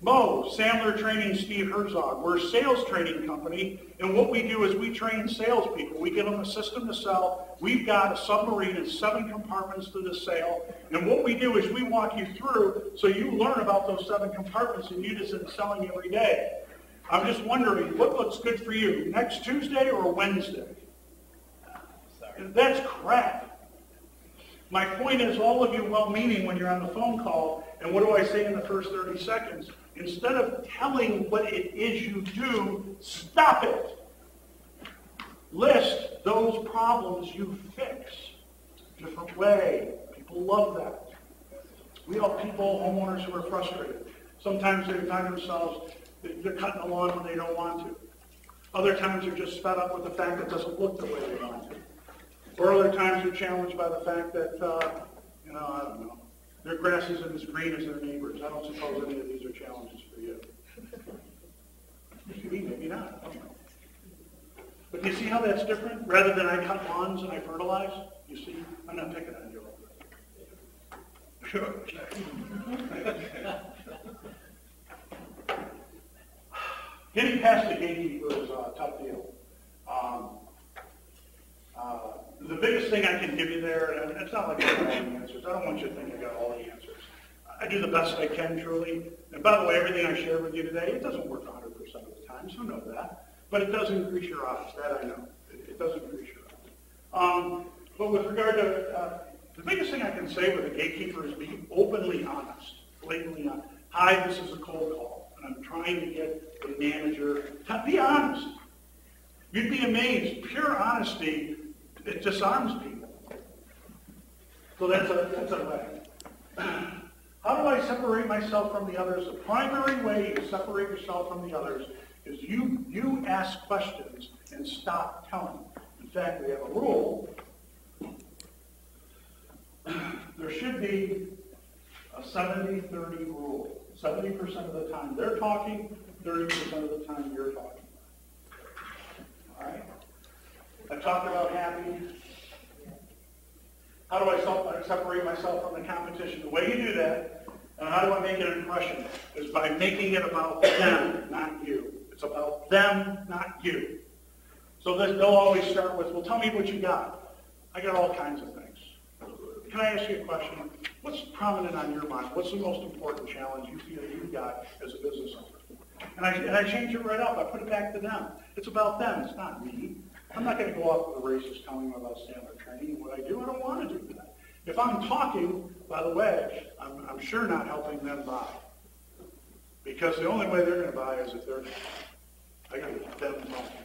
Mo, Sandler Training, Steve Herzog. We're a sales training company, and what we do is we train salespeople. We give them a system to sell. We've got a submarine and seven compartments to the sale, and what we do is we walk you through so you learn about those seven compartments and use it in selling every day. I'm just wondering, what looks good for you, next Tuesday or Wednesday? That's crap. My point is, all of you well-meaning when you're on the phone call, and what do I say in the first 30 seconds? Instead of telling what it is you do, stop it. List those problems you fix. Different way. People love that. We have people, homeowners who are frustrated. Sometimes they find themselves, they're cutting the lawn when they don't want to. Other times they're just fed up with the fact that it doesn't look the way they want to. Or other times they're challenged by the fact that, uh, you know, I don't know, their grass isn't as green as their neighbors. I don't suppose any of these are challenges for you. Maybe, maybe not. But you see how that's different? Rather than I cut lawns and I fertilize, you see, I'm not picking on you. Sure. [laughs] Getting past the gatekeeper is a tough deal. Um, uh, the biggest thing I can give you there, and it's not like I got all the answers. I don't want you to think I got all the answers. I do the best I can, truly. And by the way, everything I share with you today, it doesn't work 100% of the time, so know that. But it does increase your odds. That I know. It, it does increase your odds. Um, but with regard to, uh, the biggest thing I can say with a gatekeeper is be openly honest, blatantly honest. Hi, this is a cold call, and I'm trying to get a manager. to Be honest. You'd be amazed. Pure honesty, it disarms people. So that's a, that's a way. [clears throat] How do I separate myself from the others? The primary way you separate yourself from the others is you, you ask questions and stop telling. In fact, we have a rule. [clears throat] There should be a 70-30 rule. 70% of the time they're talking, 30% of the time you're talking. All right? I talk about happy. How do I uh, separate myself from the competition? The way you do that, and how do I make an impression, is by making it about them, not you. It's about them, not you. So that they'll always start with, well, tell me what you got. I got all kinds of things. Can I ask you a question? What's prominent on your mind? What's the most important challenge you feel you've got as a business owner? And I, and I change it right up. I put it back to them. It's about them. It's not me. I'm not going to go off to the races telling them about Sandler training and what I do. I don't want to do that. If I'm talking, by the way, I'm, I'm sure not helping them buy. Because the only way they're going to buy is if they're, I got to get them talking.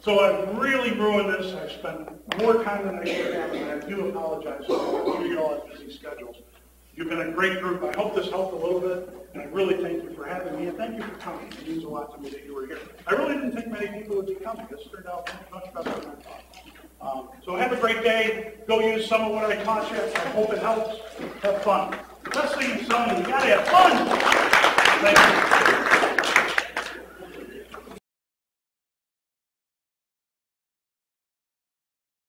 So I've really ruined this. I've spent more time than I should have, and I do apologize. Sure you all have busy schedules. You've been a great group. I hope this helped a little bit, and I really thank you for having me, and thank you for coming. It means a lot to me that you were here. I really didn't think many people would be coming. This turned out much better than I thought. Um, So have a great day. Go use some of what I taught you. I hope it helps. Have fun. In selling is you gotta have fun. Thank you.